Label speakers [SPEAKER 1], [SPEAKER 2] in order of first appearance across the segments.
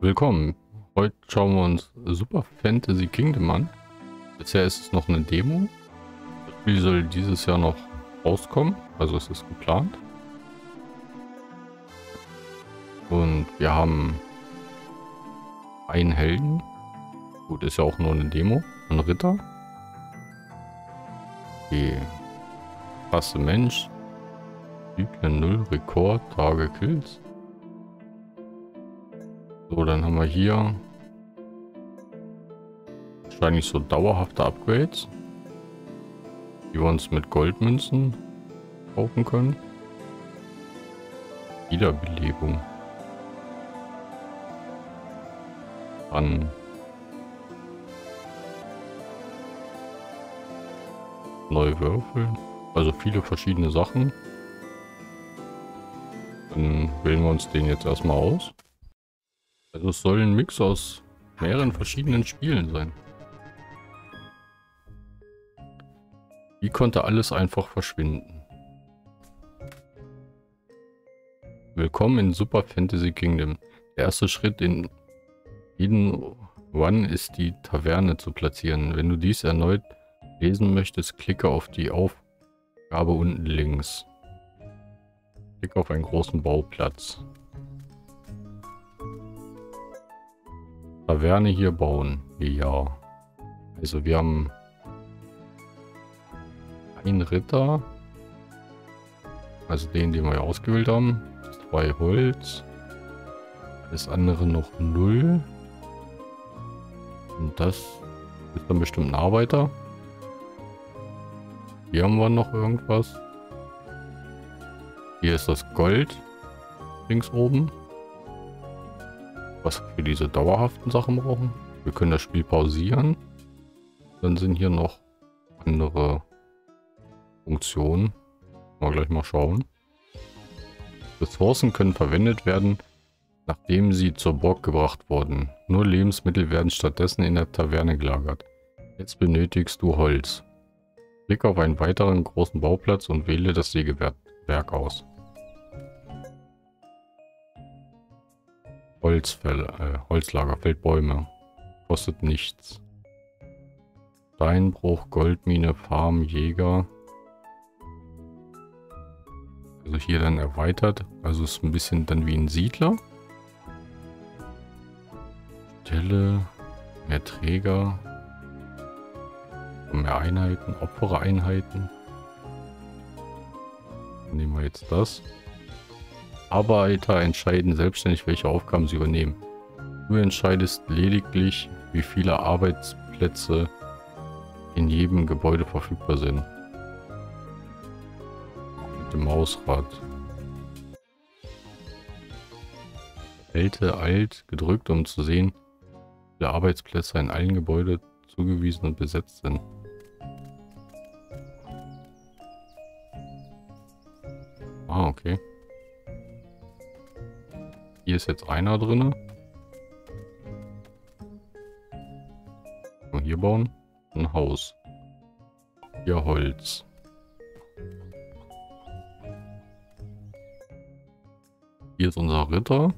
[SPEAKER 1] Willkommen. Heute schauen wir uns Super Fantasy Kingdom an. Bisher ist es noch eine Demo. Das Spiel soll dieses Jahr noch rauskommen, also es ist geplant. Und wir haben einen Helden. Gut, ist ja auch nur eine Demo. Ein Ritter. Okay. Krasse Mensch. Zyklen 0, Rekord, Tage Kills. So, dann haben wir hier wahrscheinlich so dauerhafte Upgrades, die wir uns mit Goldmünzen kaufen können. Wiederbelebung. An neue Würfel. Also viele verschiedene Sachen. Dann wählen wir uns den jetzt erstmal aus. Also es soll ein Mix aus mehreren verschiedenen Spielen sein. Wie konnte alles einfach verschwinden? Willkommen in Super Fantasy Kingdom. Der erste Schritt in Eden One ist die Taverne zu platzieren. Wenn du dies erneut lesen möchtest, klicke auf die Aufgabe unten links. Klicke auf einen großen Bauplatz. Taverne hier bauen. Ja. Also wir haben einen Ritter. Also den, den wir ja ausgewählt haben. Zwei Holz. Alles andere noch null. Und das ist dann bestimmt ein Arbeiter. Hier haben wir noch irgendwas. Hier ist das Gold. Links oben was wir diese dauerhaften Sachen brauchen. Wir können das Spiel pausieren. Dann sind hier noch andere Funktionen. Mal gleich mal schauen. Ressourcen können verwendet werden, nachdem sie zur Burg gebracht wurden. Nur Lebensmittel werden stattdessen in der Taverne gelagert. Jetzt benötigst du Holz. Klick auf einen weiteren großen Bauplatz und wähle das Sägewerk aus. Holzfälle, äh, Holzlager, Feldbäume. Kostet nichts. Steinbruch, Goldmine, Farm, Jäger. Also hier dann erweitert. Also ist ein bisschen dann wie ein Siedler. Stelle, mehr Träger, mehr Einheiten, Opfereinheiten. Nehmen wir jetzt das. Arbeiter entscheiden selbstständig, welche Aufgaben sie übernehmen. Du entscheidest lediglich, wie viele Arbeitsplätze in jedem Gebäude verfügbar sind. Mit dem Mausrad. Älte alt gedrückt, um zu sehen, wie viele Arbeitsplätze in allen Gebäuden zugewiesen und besetzt sind. Ah, okay. Hier ist jetzt einer drin. Hier bauen. Ein Haus. Hier Holz. Hier ist unser Ritter.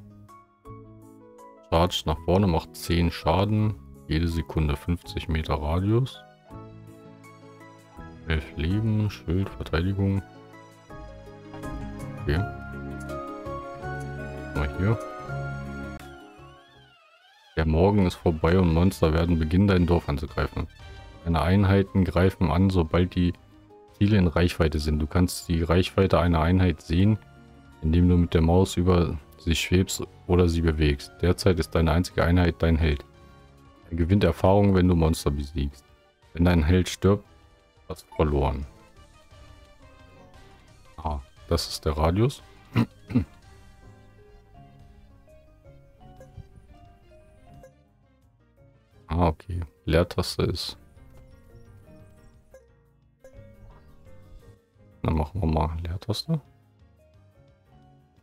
[SPEAKER 1] Charge nach vorne, macht 10 Schaden. Jede Sekunde 50 Meter Radius. 11 Leben, Schild, Verteidigung. Okay mal hier. Der Morgen ist vorbei und Monster werden beginnen, dein Dorf anzugreifen. Deine Einheiten greifen an, sobald die Ziele in Reichweite sind. Du kannst die Reichweite einer Einheit sehen, indem du mit der Maus über sie schwebst oder sie bewegst. Derzeit ist deine einzige Einheit dein Held. Er gewinnt Erfahrung, wenn du Monster besiegst. Wenn dein Held stirbt, hast du verloren. Ah, das ist der Radius. Ah, okay. Leertaste ist. Dann machen wir mal Leertaste.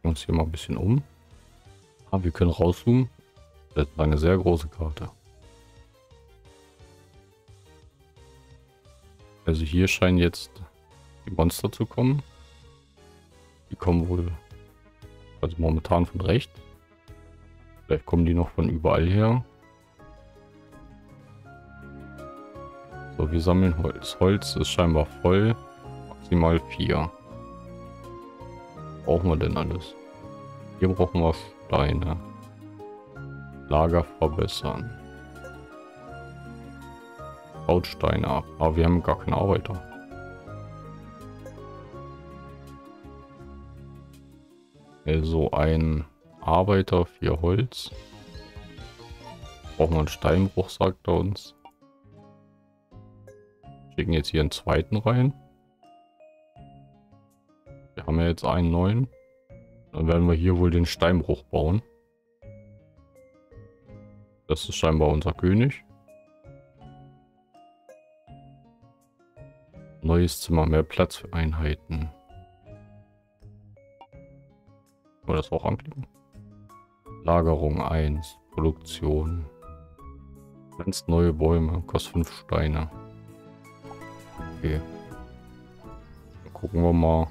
[SPEAKER 1] Uns hier mal ein bisschen um. Ah, wir können rauszoomen. Das ist eine sehr große Karte. Also hier scheinen jetzt die Monster zu kommen. Die kommen wohl also momentan von rechts. Vielleicht kommen die noch von überall her. So, wir sammeln Holz. Holz ist scheinbar voll. Maximal vier. Brauchen wir denn alles? Hier brauchen wir Steine. Lager verbessern. Baut Steine ab. Aber wir haben gar keine Arbeiter. Also ein Arbeiter, vier Holz. Brauchen wir einen Steinbruch, sagt er uns. Schicken jetzt hier einen zweiten rein. Wir haben ja jetzt einen neuen. Dann werden wir hier wohl den Steinbruch bauen. Das ist scheinbar unser König. Neues Zimmer, mehr Platz für Einheiten. Können wir das auch anklicken? Lagerung 1, Produktion. Ganz neue Bäume, kostet 5 Steine. Okay. Dann gucken wir mal.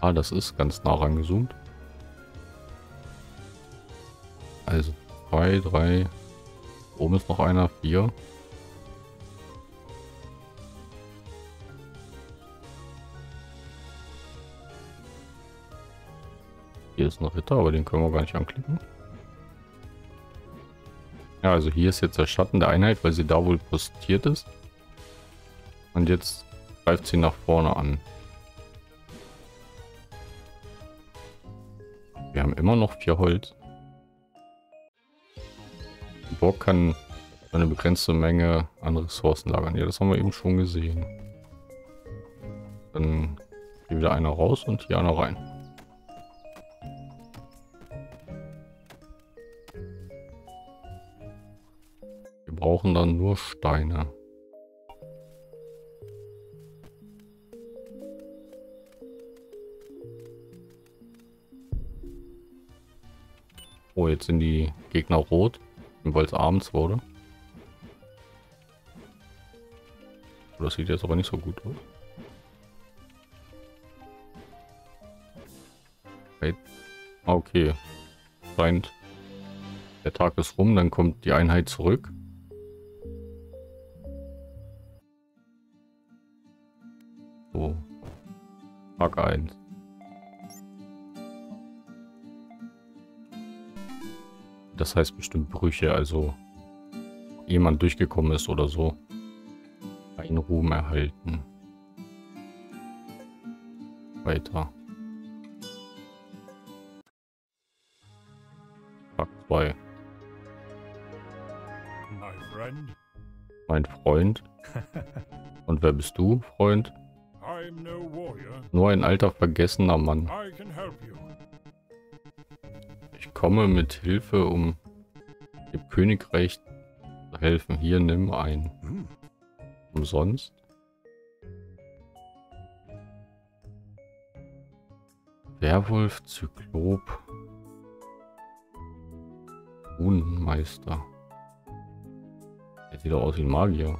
[SPEAKER 1] Ah, das ist ganz nah rangezoomt. Also 2, 3. Oben ist noch einer, 4. Hier ist ein Ritter, aber den können wir gar nicht anklicken. Ja, also hier ist jetzt der Schatten der Einheit, weil sie da wohl postiert ist. Und jetzt greift sie nach vorne an. Wir haben immer noch vier Holz. Burg kann eine begrenzte Menge an Ressourcen lagern. Ja, das haben wir eben schon gesehen. Dann geht wieder einer raus und hier einer rein. brauchen dann nur Steine. Oh, jetzt sind die Gegner rot, weil es abends wurde. Oh, das sieht jetzt aber nicht so gut aus. Okay. Scheint. Der Tag ist rum, dann kommt die Einheit zurück. So. Tag 1. Das heißt bestimmt Brüche, also jemand durchgekommen ist oder so. Ein Ruhm erhalten. Weiter. Tag 2. Mein Freund. Und wer bist du, Freund? Nur ein alter vergessener Mann. Ich komme mit Hilfe, um dem Königreich zu helfen. Hier, nimm ein. Hm. Umsonst. Werwolf, Zyklop. Runenmeister. Der sieht doch aus wie ein Magier.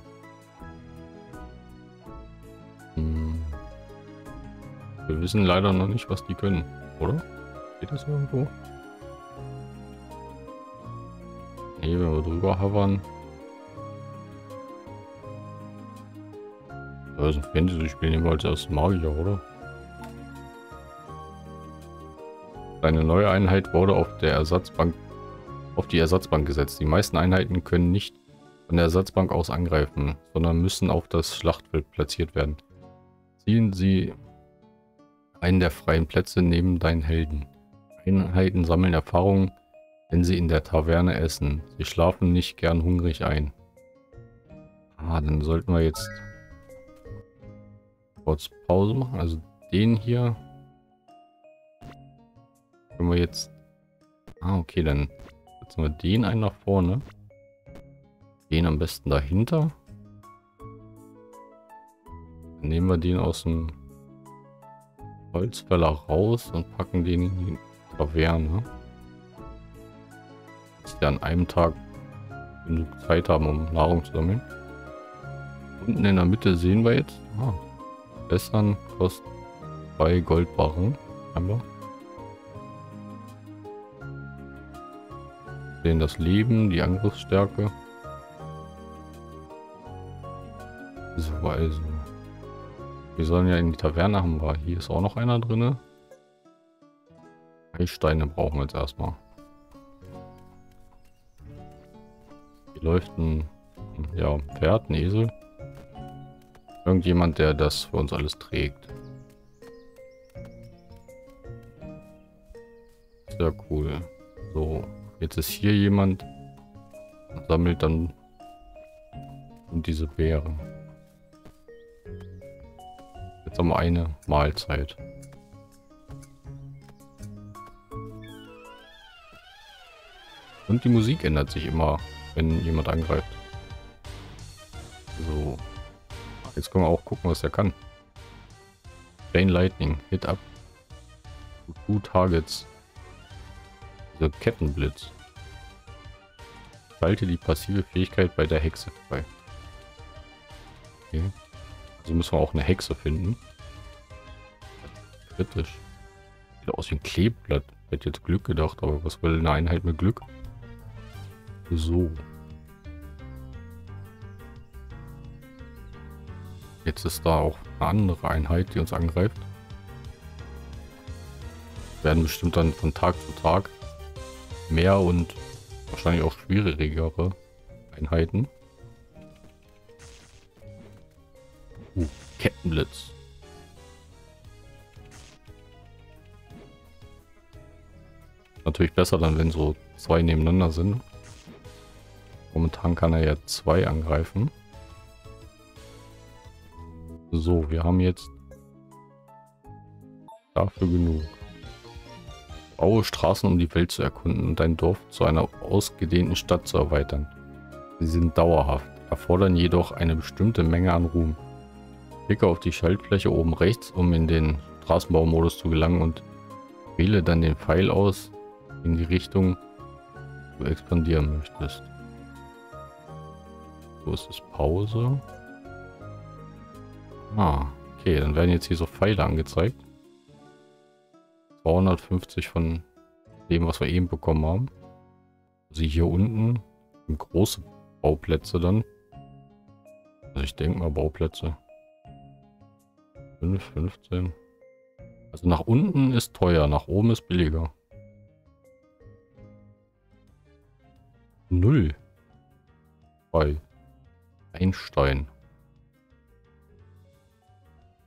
[SPEAKER 1] Wir wissen leider noch nicht, was die können, oder? Steht das irgendwo? Ne, wenn wir drüber havern. Das ist ein Fantasy-Spiel, nehmen wir als erstes Magier, oder? Eine neue Einheit wurde auf der Ersatzbank auf die Ersatzbank gesetzt. Die meisten Einheiten können nicht von der Ersatzbank aus angreifen, sondern müssen auf das Schlachtfeld platziert werden. Ziehen Sie einen der freien Plätze neben deinen Helden. Einheiten sammeln Erfahrungen, wenn sie in der Taverne essen. Sie schlafen nicht gern hungrig ein. Ah, dann sollten wir jetzt kurz Pause machen. Also den hier können wir jetzt... Ah, okay, dann setzen wir den einen nach vorne. Den am besten dahinter. Dann nehmen wir den aus dem Holzfäller raus und packen den in die Taverne. Wir an einem Tag genug Zeit haben, um Nahrung zu sammeln. Unten in der Mitte sehen wir jetzt, ah, Bessern kostet zwei Goldbarren. Wir. denen das Leben, die Angriffsstärke. So, also. Wir sollen ja in die Taverne haben wir. Hier ist auch noch einer drin. Steine brauchen wir jetzt erstmal. Hier läuft ein, ja, ein Pferd, ein Esel. Irgendjemand, der das für uns alles trägt. Sehr cool. So, jetzt ist hier jemand sammelt dann diese Beeren. Jetzt haben wir eine Mahlzeit. Und die Musik ändert sich immer, wenn jemand angreift. So. Jetzt können wir auch gucken, was er kann. Chain Lightning. Hit up. Two Targets. Dieser Kettenblitz. Schalte die passive Fähigkeit bei der Hexe frei. Okay. Also müssen wir auch eine Hexe finden. Kritisch. Sieht aus wie ein Kleeblatt. Hätte jetzt Glück gedacht, aber was will eine Einheit mit Glück? So. Jetzt ist da auch eine andere Einheit, die uns angreift. Werden bestimmt dann von Tag zu Tag mehr und wahrscheinlich auch schwierigere Einheiten. Uh, Kettenblitz. Natürlich besser dann, wenn so zwei nebeneinander sind. Momentan kann er ja zwei angreifen. So, wir haben jetzt dafür genug. Baue Straßen, um die Welt zu erkunden und dein Dorf zu einer ausgedehnten Stadt zu erweitern. Sie sind dauerhaft, erfordern jedoch eine bestimmte Menge an Ruhm. Klicke auf die Schaltfläche oben rechts, um in den Straßenbaumodus zu gelangen und wähle dann den Pfeil aus in die Richtung, du expandieren möchtest. Wo ist es? Pause. Ah, okay, dann werden jetzt hier so Pfeile angezeigt. 250 von dem, was wir eben bekommen haben. Also hier unten große Bauplätze dann. Also ich denke mal Bauplätze. 5, 15. Also nach unten ist teuer, nach oben ist billiger. Null. Zwei. Einstein.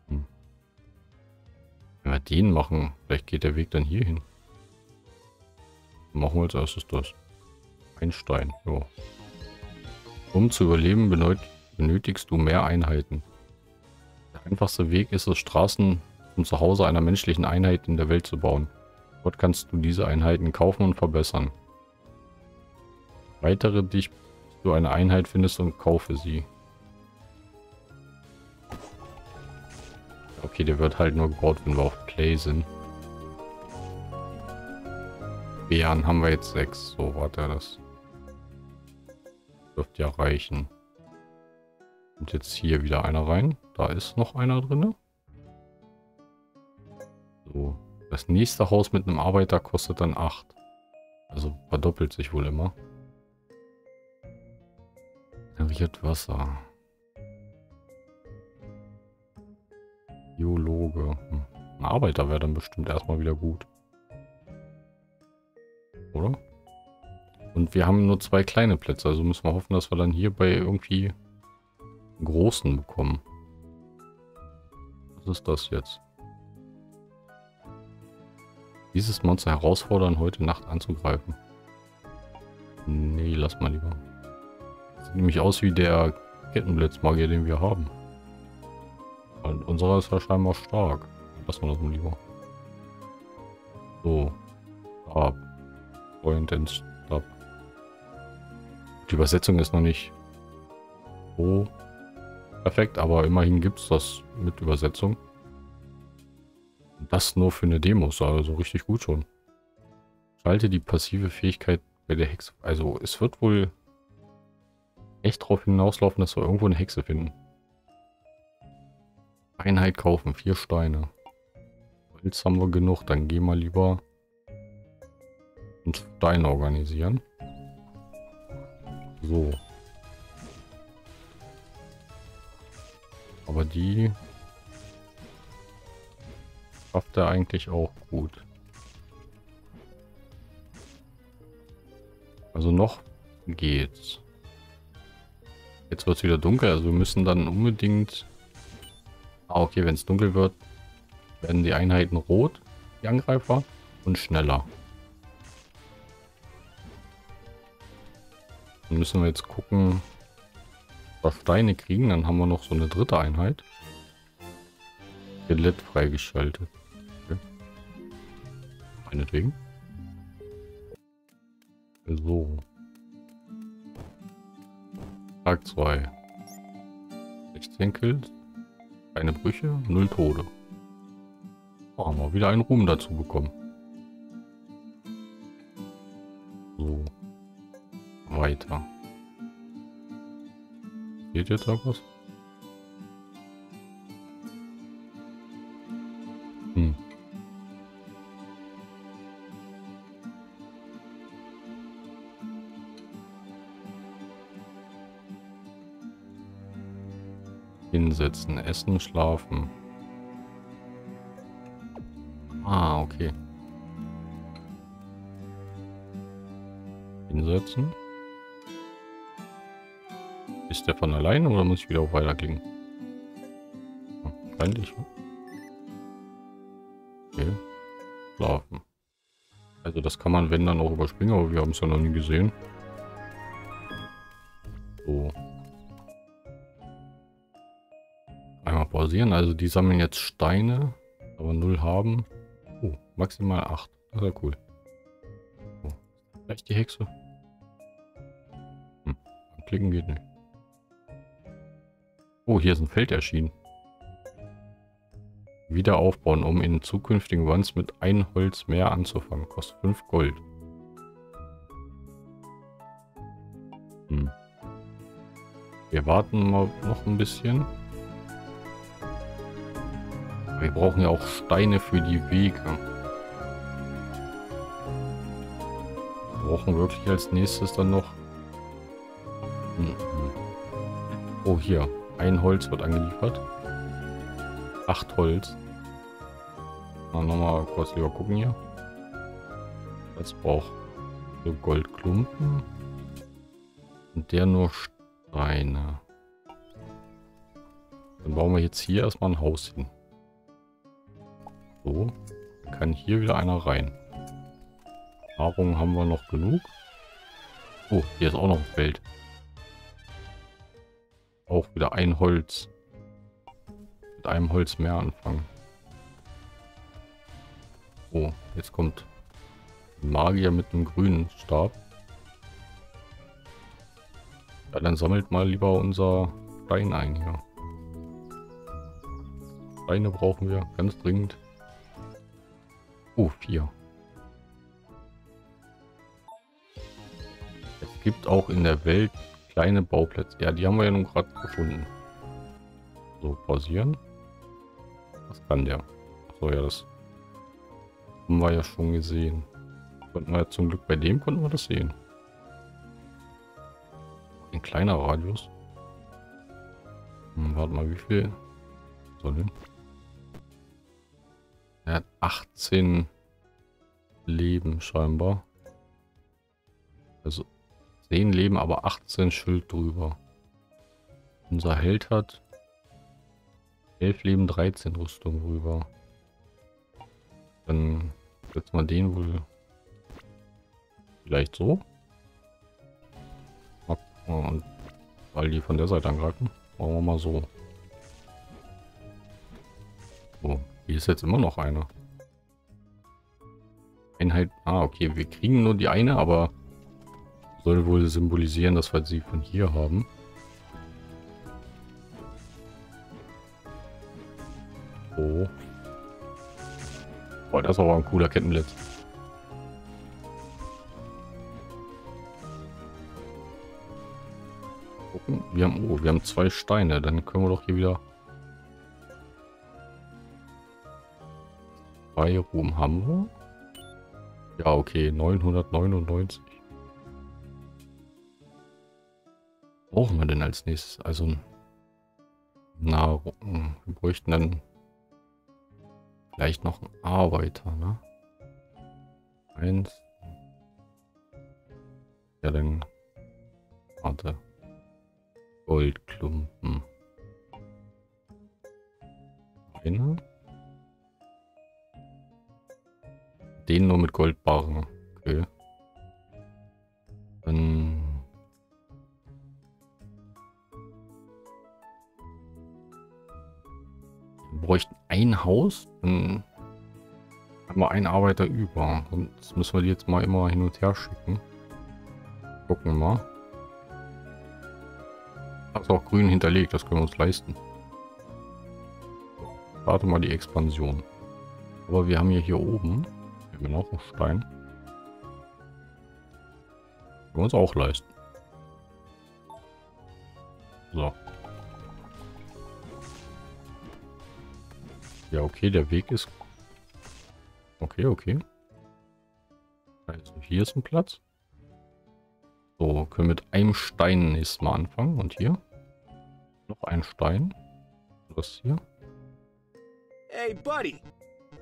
[SPEAKER 1] Hm. Wenn wir den machen, vielleicht geht der Weg dann hier hin. Machen wir als erstes das. Einstein, ja. Um zu überleben benötigst du mehr Einheiten. Der einfachste Weg ist es, Straßen zum Zuhause einer menschlichen Einheit in der Welt zu bauen. Dort kannst du diese Einheiten kaufen und verbessern. Weitere dich du eine Einheit findest und kaufe sie. Okay, der wird halt nur gebaut, wenn wir auf Play sind. Bären haben wir jetzt sechs. So, warte, das dürfte ja reichen. Und jetzt hier wieder einer rein. Da ist noch einer drin. So, das nächste Haus mit einem Arbeiter kostet dann 8. Also verdoppelt sich wohl immer. Generiert Wasser. Biologe. Hm. Ein Arbeiter wäre dann bestimmt erstmal wieder gut. Oder? Und wir haben nur zwei kleine Plätze, also müssen wir hoffen, dass wir dann hier bei irgendwie großen bekommen. Was ist das jetzt? Dieses Monster herausfordern, heute Nacht anzugreifen. Nee, lass mal lieber. Sieht nämlich aus wie der Kettenblitzmagier, den wir haben. Und unserer ist ja scheinbar stark. Lassen wir das mal lieber. So. Stab. Point and Stab. Die Übersetzung ist noch nicht so perfekt, aber immerhin gibt es das mit Übersetzung. Und das nur für eine Demo, also richtig gut schon. Schalte die passive Fähigkeit bei der Hexe. Also es wird wohl echt darauf hinauslaufen, dass wir irgendwo eine Hexe finden. Einheit kaufen, vier Steine. Holz haben wir genug, dann gehen wir lieber einen Stein organisieren. So. Aber die schafft er eigentlich auch gut. Also noch geht's. Jetzt wird es wieder dunkel, also wir müssen dann unbedingt... Ah, okay, wenn es dunkel wird, werden die Einheiten rot, die Angreifer, und schneller. Dann müssen wir jetzt gucken, was Steine kriegen. Dann haben wir noch so eine dritte Einheit. Skelett freigeschaltet. Okay. Meinetwegen. So. Tag 2. 16 Kills. Keine Brüche, null Tode. Oh, haben wir wieder einen Ruhm dazu bekommen. So. Weiter. Geht jetzt da was? Hinsetzen, essen, schlafen. Ah, okay. Hinsetzen. Ist der von alleine oder muss ich wieder auf weiterklicken? Wahrscheinlich. Okay. Schlafen. Also das kann man, wenn dann auch überspringen, aber wir haben es ja noch nie gesehen. Pausieren. Also die sammeln jetzt Steine, aber null haben. Oh, maximal 8. Das ist ja cool. Oh, vielleicht die Hexe. Hm. Klicken geht nicht. Oh, hier ist ein Feld erschienen. Wieder aufbauen, um in zukünftigen Runs mit ein Holz mehr anzufangen. Kostet 5 Gold. Hm. Wir warten mal noch ein bisschen. Wir brauchen ja auch Steine für die Wege. Wir brauchen wirklich als nächstes dann noch... Hm, hm. Oh, hier. Ein Holz wird angeliefert. Acht Holz. Mal nochmal kurz lieber gucken hier. Das braucht so Goldklumpen. Und der nur Steine. Dann bauen wir jetzt hier erstmal ein Haus hin. So. Kann hier wieder einer rein. Nahrung haben wir noch genug. Oh, hier ist auch noch ein Feld. Auch wieder ein Holz. Mit einem Holz mehr anfangen. Oh, jetzt kommt ein Magier mit einem grünen Stab. Ja, dann sammelt mal lieber unser Stein ein hier. Steine brauchen wir ganz dringend. Oh, vier. Es gibt auch in der Welt Kleine Bauplätze. Ja, die haben wir ja nun gerade gefunden. So, pausieren. Was kann der? So, ja, das haben wir ja schon gesehen. Konnten wir zum Glück bei dem konnten wir das sehen. Ein kleiner Radius. Hm, warte mal, wie viel soll denn? Er hat 18 Leben scheinbar. Also 10 Leben, aber 18 Schild drüber. Unser Held hat 11 Leben, 13 Rüstung rüber. Dann setzen wir den wohl vielleicht so. Und weil die von der Seite angreifen, machen wir mal so. So, hier ist jetzt immer noch eine. Einheit. Ah, okay, wir kriegen nur die eine, aber soll wohl symbolisieren, dass wir sie von hier haben. Oh. Boah, das ist aber ein cooler Kettenblitz. Gucken. Wir haben, oh, wir haben zwei Steine. Dann können wir doch hier wieder... Zwei Ruhm haben wir. Ja, okay. 999. brauchen wir denn als nächstes? Also, Nahrung. Wir bräuchten dann vielleicht noch einen Arbeiter, ne? Eins. Ja, dann. Warte. Goldklumpen. Eine. Den nur mit Goldbarren. Okay. Dann bräuchten ein Haus, dann haben wir einen Arbeiter über. Und das müssen wir die jetzt mal immer hin und her schicken. Gucken wir mal. Ist auch grün hinterlegt, das können wir uns leisten. Warte mal die Expansion. Aber wir haben ja hier oben, auch einen Stein. Können wir uns auch leisten. So. Ja, okay, der Weg ist... Okay, okay. Also hier ist ein Platz. So, können wir mit einem Stein nächstes Mal anfangen. Und hier? Noch ein Stein. Was hier?
[SPEAKER 2] Hey, buddy.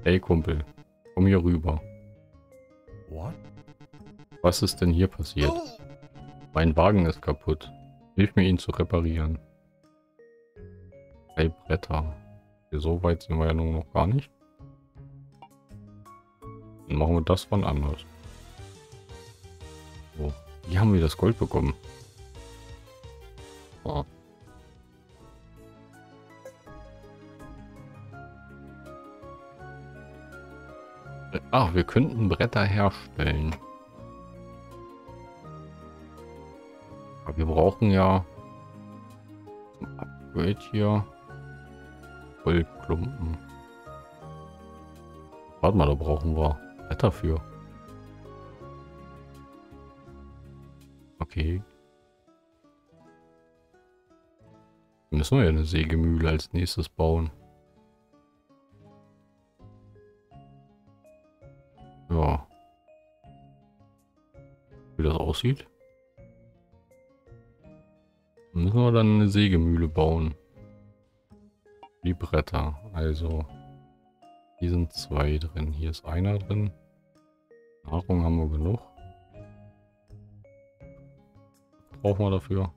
[SPEAKER 1] Hey, Kumpel. Komm hier rüber. Was ist denn hier passiert? Mein Wagen ist kaputt. Hilf mir, ihn zu reparieren. Drei Bretter. So weit sind wir ja nur noch gar nicht. Dann machen wir das von anders. So. Wie haben wir das Gold bekommen? Oh. Ach, wir könnten Bretter herstellen. Wir brauchen ja zum Upgrade hier Goldklumpen. Warte mal, da brauchen wir Bretter für. Okay. Müssen wir ja eine Sägemühle als nächstes bauen. Ja. Wie das aussieht. Müssen wir dann eine Sägemühle bauen. Die Bretter. Also. Hier sind zwei drin. Hier ist einer drin. Nahrung haben wir genug. Was brauchen wir dafür?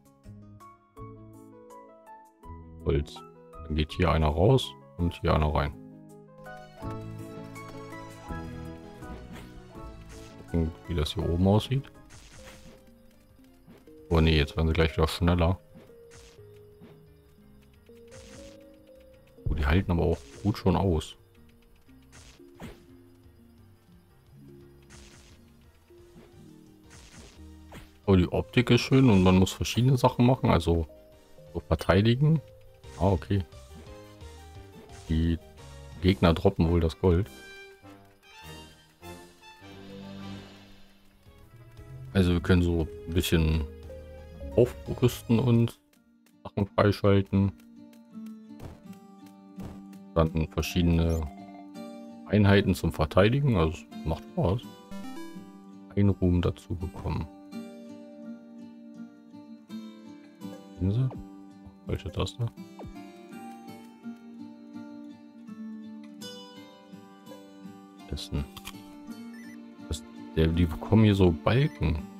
[SPEAKER 1] Holz. Dann geht hier einer raus und hier einer rein. Gucken, wie das hier oben aussieht. Oh ne, jetzt werden sie gleich wieder schneller. Oh, die halten aber auch gut schon aus. Oh, die Optik ist schön und man muss verschiedene Sachen machen, also so verteidigen. Ah, okay. Die Gegner droppen wohl das Gold. Also wir können so ein bisschen aufrüsten und Sachen freischalten. Dann verschiedene Einheiten zum Verteidigen, also macht Spaß. Ein Ruhm dazu bekommen. Insel? Falsche Taste. Essen. Das, der, die bekommen hier so Balken.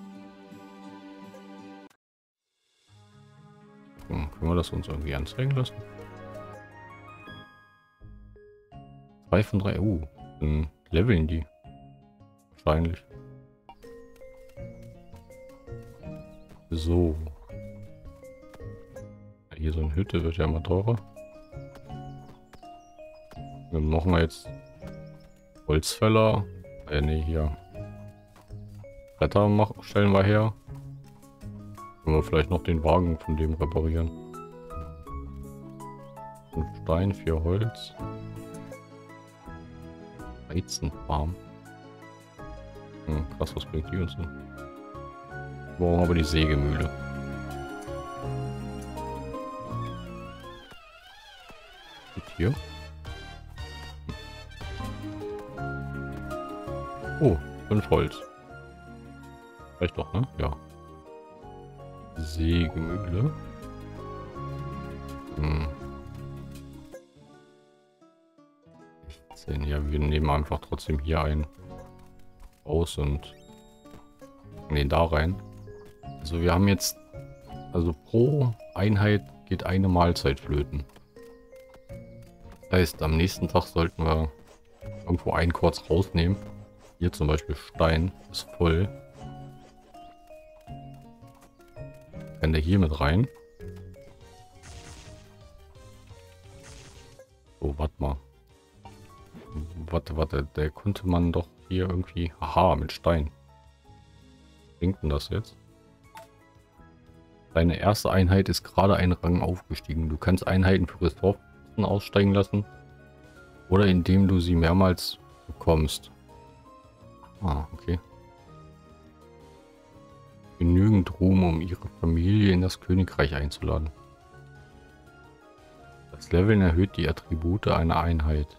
[SPEAKER 1] Wir das uns irgendwie anzeigen lassen? 2 von 3. Uh, dann leveln die. Wahrscheinlich. So. Hier so eine Hütte wird ja immer teurer. Dann machen wir jetzt Holzfäller. Äh, ne, hier. Bretter machen, stellen wir her. Können wir vielleicht noch den Wagen von dem reparieren. Stein, vier Holz. Weizenfarm. Hm, krass, was bringt die uns denn? Brauchen aber die Sägemühle. hier? Oh, fünf Holz. Reicht doch, ne? Ja. Sägemühle. Nehmen einfach trotzdem hier ein aus und nee, da rein. Also wir haben jetzt, also pro Einheit geht eine Mahlzeit flöten. Das heißt, am nächsten Tag sollten wir irgendwo einen kurz rausnehmen. Hier zum Beispiel Stein ist voll. Kann der hier mit rein? Warte, der konnte man doch hier irgendwie... Aha, mit Stein. Bringt denn das jetzt? Deine erste Einheit ist gerade einen Rang aufgestiegen. Du kannst Einheiten für Ressourcen aussteigen lassen. Oder indem du sie mehrmals bekommst. Ah, okay. Genügend Ruhm, um ihre Familie in das Königreich einzuladen. Das Leveln erhöht die Attribute einer Einheit,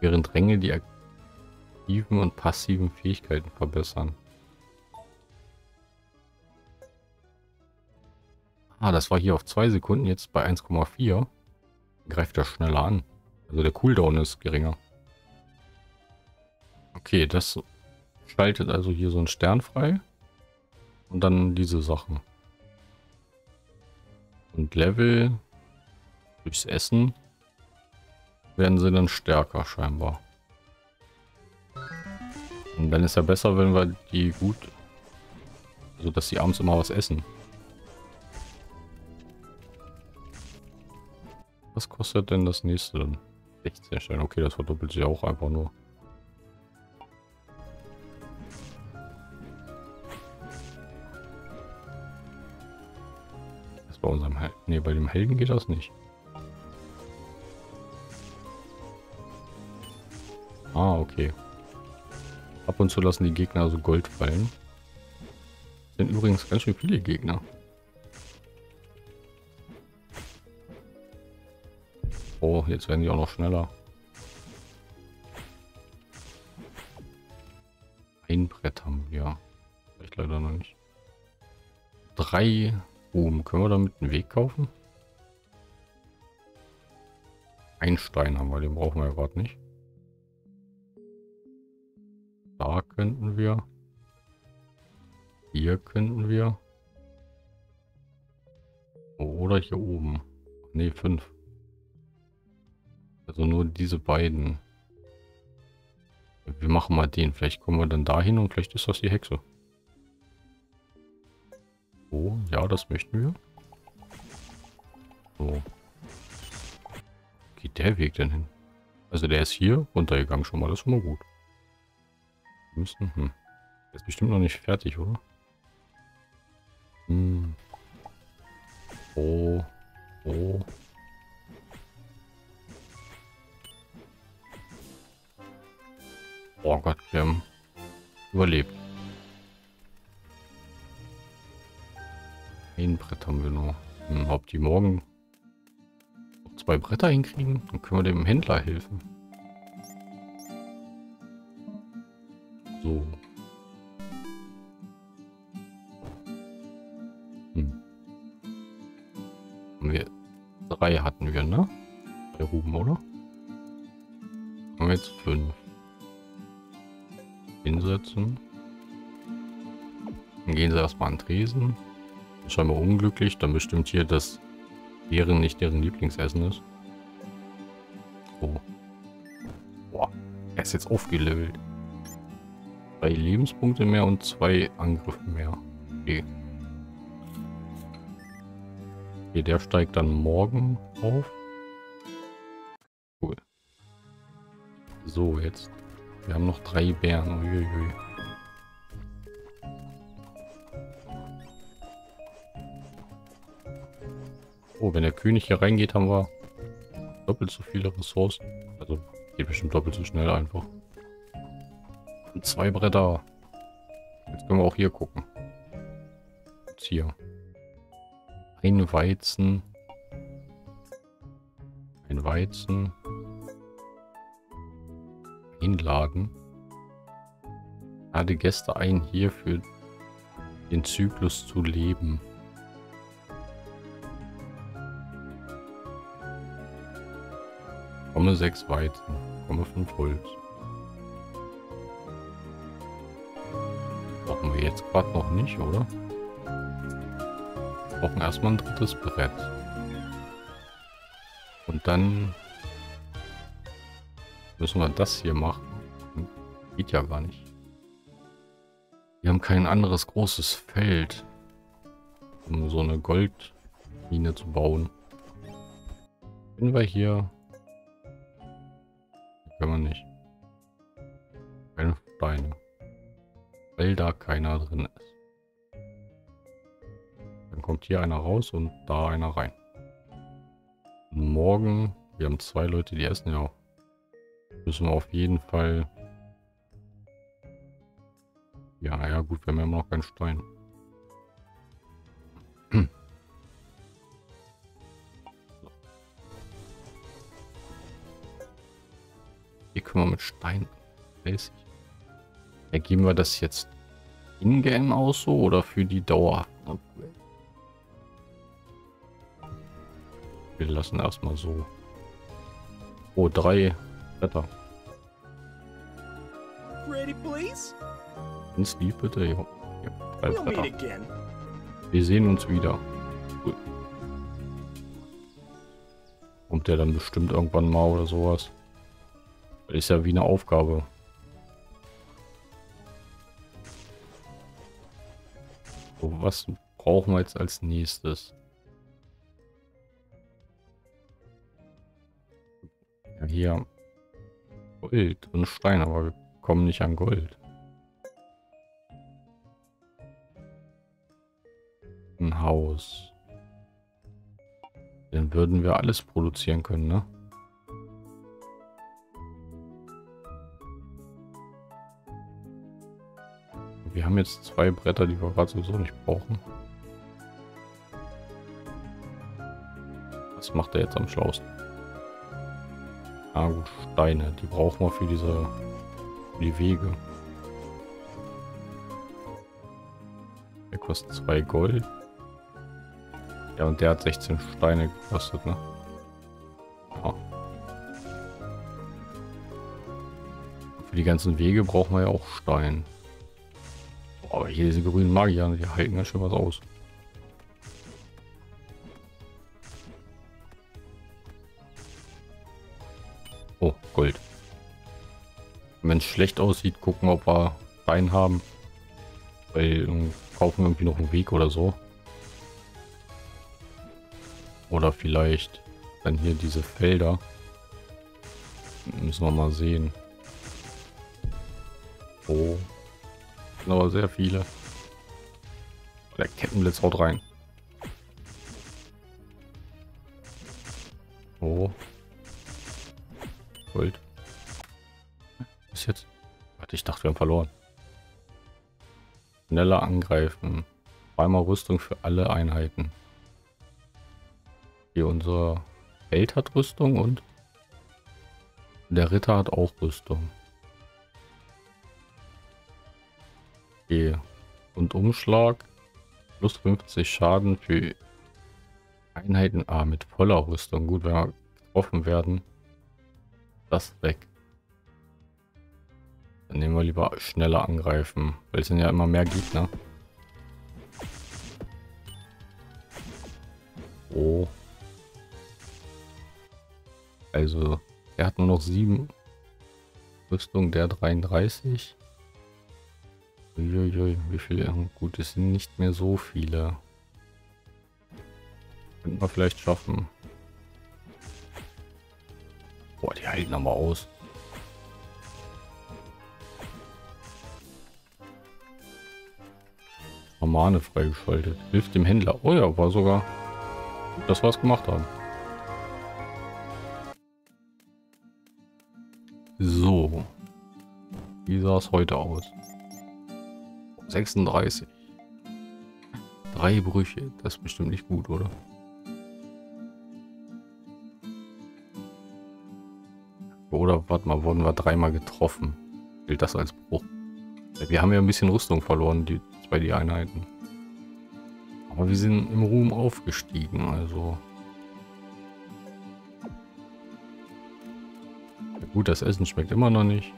[SPEAKER 1] während Ränge die aktiven und passiven Fähigkeiten verbessern. Ah, das war hier auf 2 Sekunden, jetzt bei 1,4. Greift er schneller an. Also der Cooldown ist geringer. Okay, das schaltet also hier so einen Stern frei. Und dann diese Sachen. Und Level durchs Essen werden sie dann stärker scheinbar. Und dann ist ja besser, wenn wir die gut... Also, dass sie abends immer was essen. Was kostet denn das nächste dann? 16 Steine. Okay, das verdoppelt sich auch einfach nur. Das bei unserem Hel Nee, bei dem Helden geht das nicht. Ah, okay. Ab und zu lassen die Gegner so Gold fallen. Sind übrigens ganz schön viele Gegner. Oh, jetzt werden die auch noch schneller. Ein Brett haben wir. Vielleicht leider noch nicht. Drei Ruhm. Können wir damit einen Weg kaufen? Ein Stein haben wir, den brauchen wir ja gerade nicht. Da könnten wir. Hier könnten wir. Oder hier oben. Ne, fünf. Also nur diese beiden. Wir machen mal den. Vielleicht kommen wir dann dahin und vielleicht ist das die Hexe. Oh, ja, das möchten wir. So. Geht der Weg denn hin? Also der ist hier runtergegangen schon mal. Das ist schon mal gut. Müssen, hm. Ist bestimmt noch nicht fertig, oder? Hm. Oh. Oh. Oh Gott, wir haben überlebt. Ein Brett haben wir noch. Hm, ob die morgen zwei Bretter hinkriegen, dann können wir dem Händler helfen. So. Hm. Haben wir drei hatten wir, ne? Drei Ruben, oder? Haben wir jetzt fünf hinsetzen. Dann gehen sie erstmal an Tresen. Scheinbar unglücklich, dann bestimmt hier, dass Beeren nicht deren Lieblingsessen ist. Oh. Boah, er ist jetzt aufgelevelt. Drei Lebenspunkte mehr und zwei Angriffe mehr. Okay. Okay, der steigt dann morgen auf. Cool. So, jetzt wir haben noch drei Bären. Uiuiui. Oh, wenn der König hier reingeht, haben wir doppelt so viele Ressourcen. Also geht bestimmt doppelt so schnell einfach hatten zwei Bretter. Jetzt können wir auch hier gucken. Jetzt hier. Ein Weizen. Ein Weizen. Einladen. Lade ah, Gäste ein, hier für den Zyklus zu leben. Komme sechs Weizen, komme fünf Holz. Wir jetzt gerade noch nicht, oder? Wir brauchen erstmal ein drittes Brett. Und dann müssen wir das hier machen. Geht ja gar nicht. Wir haben kein anderes großes Feld, um so eine Goldmine zu bauen. Können wir hier... Können wir nicht. Keine Steine. Weil da keiner drin ist. Dann kommt hier einer raus und da einer rein. Morgen, wir haben zwei Leute, die essen ja. Müssen wir auf jeden Fall ja, ja, gut, wir haben immer noch keinen Stein. Hier können wir mit Stein. Weiß ich. Ja, geben wir das jetzt in-game aus so oder für die Dauer? Wir lassen erstmal so. Oh, drei Blätter. Ready, please? Ins Lied bitte, ja. ja drei Blätter. Wir sehen uns wieder. Gut. Kommt der dann bestimmt irgendwann mal oder sowas. Ist ja wie eine Aufgabe. So, was brauchen wir jetzt als nächstes? Ja, hier Gold und Stein, aber wir kommen nicht an Gold. Ein Haus. Dann würden wir alles produzieren können, ne? Wir haben jetzt zwei Bretter, die wir gerade sowieso nicht brauchen. Was macht er jetzt am schlausten? Ah gut, Steine. Die brauchen wir für diese für die Wege. Der kostet zwei Gold. Ja, und der hat 16 Steine gekostet, ne? Ja. Für die ganzen Wege brauchen wir ja auch Stein. Aber hier diese grünen Magier, die halten ja schon was aus. Oh, Gold. Wenn es schlecht aussieht, gucken, ob wir Stein haben. Weil kaufen irgendwie noch einen Weg oder so. Oder vielleicht dann hier diese Felder. Müssen wir mal sehen. Oh. Sind aber sehr viele. Der Kettenblitz haut rein. Oh. Gold. Was jetzt? Warte, ich dachte, wir haben verloren. Schneller angreifen. Zweimal Rüstung für alle Einheiten. Hier unser Held hat Rüstung und der Ritter hat auch Rüstung. Okay. Und Umschlag plus 50 Schaden für Einheiten A mit voller Rüstung. Gut, wenn wir getroffen werden, das weg. Dann nehmen wir lieber schneller angreifen, weil es sind ja immer mehr Gegner. Oh. Also, er hat nur noch sieben Rüstung, der 33. Uiuiui, wie viele? Gut, es sind nicht mehr so viele. Könnten wir vielleicht schaffen. Boah, die halten aber aus. Romane freigeschaltet. Hilft dem Händler. Oh ja, war sogar wir es gemacht haben. So. Wie sah es heute aus? 36. Drei Brüche. Das ist bestimmt nicht gut, oder? Oder, warte mal, wurden wir dreimal getroffen? Gilt das als Bruch? Wir haben ja ein bisschen Rüstung verloren, die zwei die Einheiten. Aber wir sind im Ruhm aufgestiegen, also... Gut, das Essen schmeckt immer noch nicht.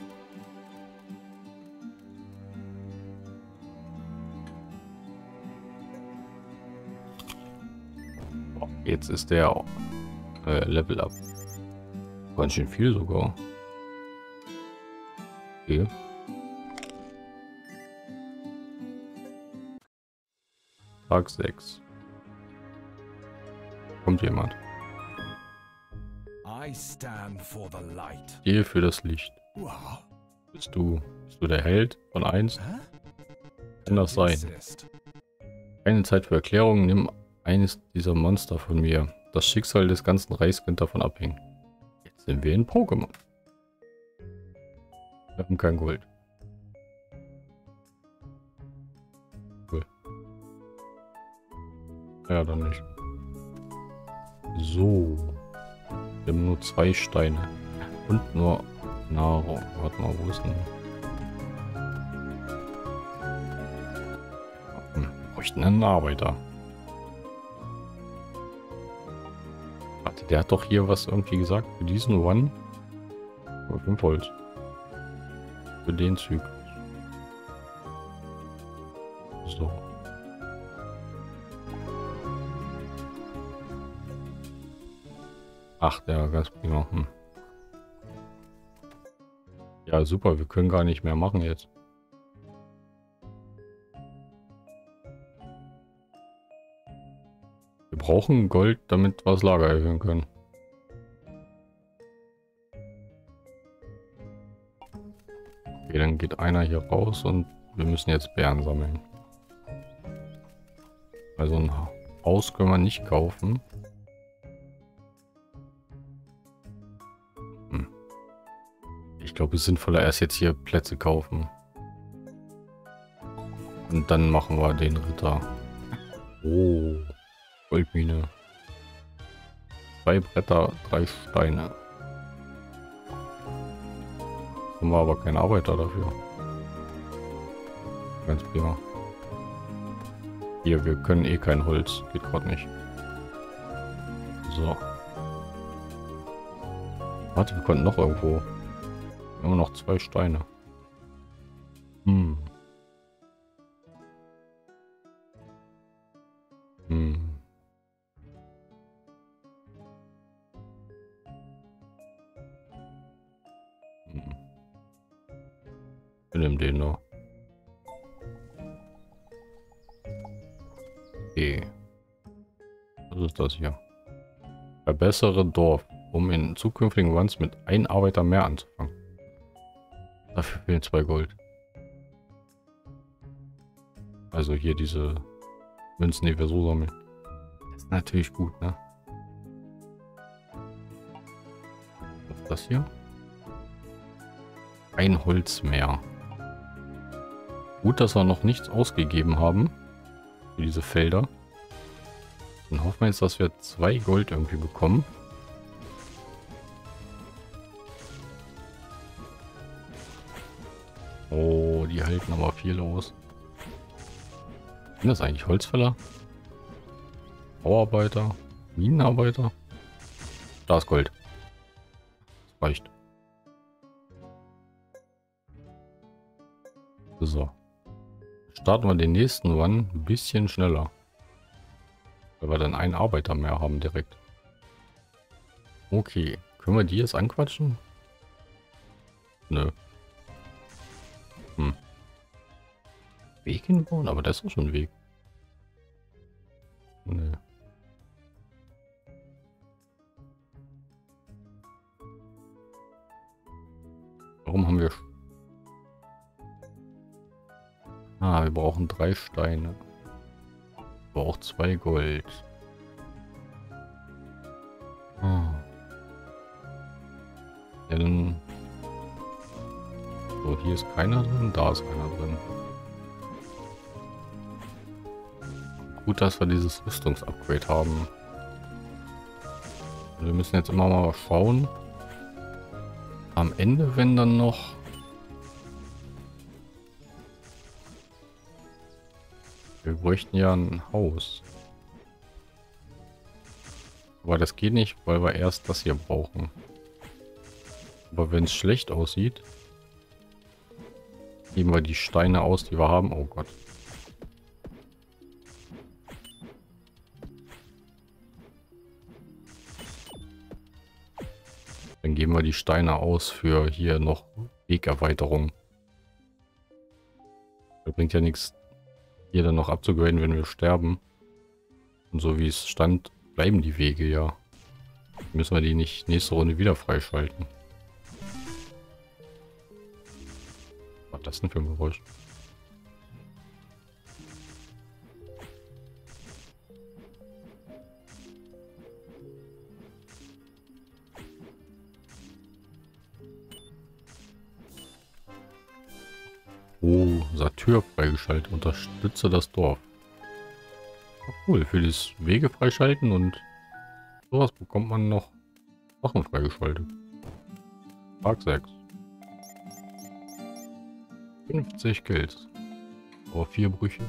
[SPEAKER 1] Jetzt ist der äh, Level Up. Ganz schön viel sogar. Okay. Tag 6. Kommt jemand. Gehe für das Licht. Bist du, bist du der Held von 1? Kann das sein? Keine Zeit für Erklärungen. Nimm eines dieser Monster von mir. Das Schicksal des ganzen Reichs könnte davon abhängen. Jetzt sind wir in Pokémon. Wir haben kein Gold. Cool. Ja, dann nicht. So. Wir haben nur zwei Steine. Und nur Nahrung. Warte mal, wo ist denn... Wir bräuchten einen Arbeiter. Der hat doch hier was irgendwie gesagt. Für diesen One. 5 Volt. Für den Zyklus. So. Ach, der ganz prima. Hm. Ja, super. Wir können gar nicht mehr machen jetzt. Brauchen Gold, damit wir das Lager erhöhen können. Okay, dann geht einer hier raus und wir müssen jetzt Bären sammeln. Also ein Haus können wir nicht kaufen. Hm. Ich glaube, es ist sinnvoller erst jetzt hier Plätze kaufen. Und dann machen wir den Ritter. Oh, Goldmine. Zwei Bretter, drei Steine. Haben wir aber keinen Arbeiter dafür. Ganz prima. Hier, wir können eh kein Holz. Geht gerade nicht. So. Warte, wir konnten noch irgendwo. Immer noch zwei Steine. Hm. hm. Nehmen den noch. Okay. Was ist das hier? Verbessere Dorf, um in zukünftigen Runs mit einem Arbeiter mehr anzufangen. Dafür fehlen zwei Gold. Also hier diese Münzen, die wir so sammeln. Das ist natürlich gut, ne? Was ist das hier? Ein Holz mehr. Gut, dass wir noch nichts ausgegeben haben. Für diese Felder. Dann hoffen wir jetzt, dass wir zwei Gold irgendwie bekommen. Oh, die halten aber viel aus. Sind das eigentlich Holzfäller? Bauarbeiter? Minenarbeiter? Da ist Gold. Das reicht. So. Starten wir den nächsten One ein bisschen schneller. Weil wir dann einen Arbeiter mehr haben direkt. Okay. Können wir die jetzt anquatschen? Nö. Hm. Weg hinbauen? Aber das ist doch schon ein Weg. Nö. Warum haben wir... Ah, wir brauchen drei Steine. Aber auch zwei Gold. Ah. Dann... So, hier ist keiner drin, da ist einer drin. Gut, dass wir dieses Rüstungsupgrade haben. Wir müssen jetzt immer mal schauen. Am Ende, wenn dann noch... Wir bräuchten ja ein Haus. Aber das geht nicht, weil wir erst das hier brauchen. Aber wenn es schlecht aussieht, geben wir die Steine aus, die wir haben. Oh Gott. Dann geben wir die Steine aus für hier noch Wegerweiterung. Das bringt ja nichts, hier dann noch abzugraden, wenn wir sterben. Und so wie es stand, bleiben die Wege ja. Müssen wir die nicht nächste Runde wieder freischalten. Was das denn für ein Geräusch? Satyr freigeschaltet. Unterstütze das Dorf. Cool, für das Wege freischalten und sowas bekommt man noch Sachen freigeschaltet. Tag 6. 50 Kills. Aber vier Brüche.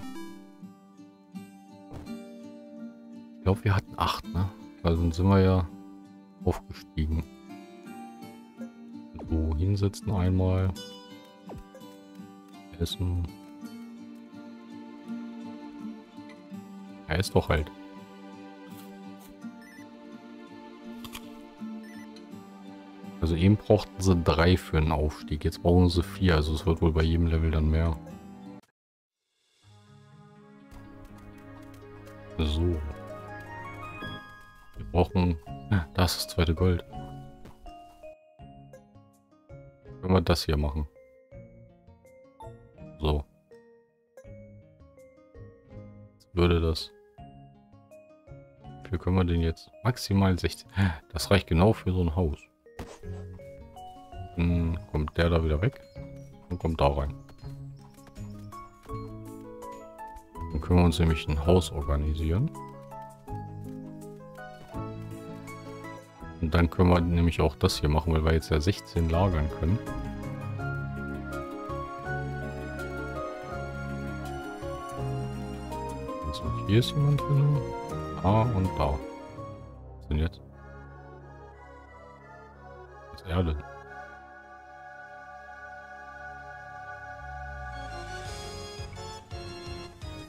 [SPEAKER 1] Ich glaube, wir hatten acht, ne? Also sind wir ja aufgestiegen. So, hinsetzen einmal. Essen. Er ist doch halt. Also eben brauchten sie drei für einen Aufstieg. Jetzt brauchen sie vier. Also es wird wohl bei jedem Level dann mehr. So. Wir brauchen... Das ist das zweite Gold. Können wir das hier machen. So. Jetzt würde das... Viel können wir denn jetzt? Maximal 16. Das reicht genau für so ein Haus. Dann kommt der da wieder weg und kommt da rein. Dann können wir uns nämlich ein Haus organisieren. Und dann können wir nämlich auch das hier machen, weil wir jetzt ja 16 lagern können. Hier ist jemand drin. Da und da. Was sind jetzt? Das ist Erde.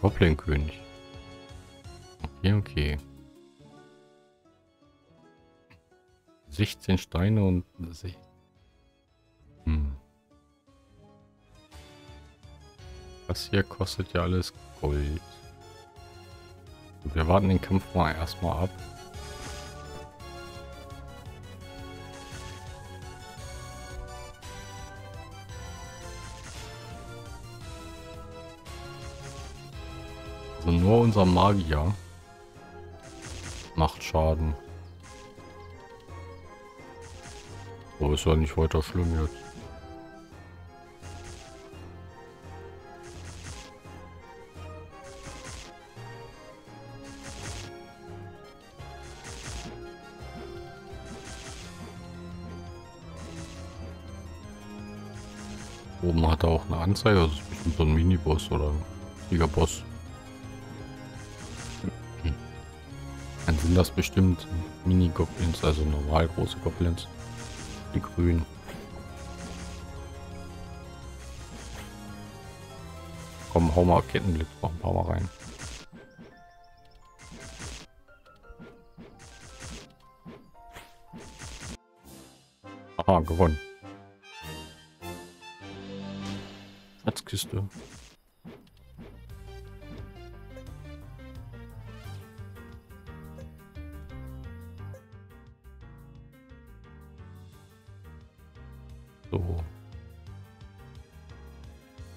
[SPEAKER 1] Goblin-König. Okay, okay. 16 Steine und... Hm. Das hier kostet ja alles Gold. Wir warten den Kampf mal erstmal ab. Also nur unser Magier macht Schaden. So ist ja nicht weiter schlimm jetzt. Er auch eine Anzeige, das ist so ein Miniboss oder ein Boss. Dann sind das bestimmt Mini-Goblins, also normal große Goblins. Die grünen. Komm, hau mal Kettenblitz noch ein paar Mal rein. Aha, gewonnen. Schatzkiste. So.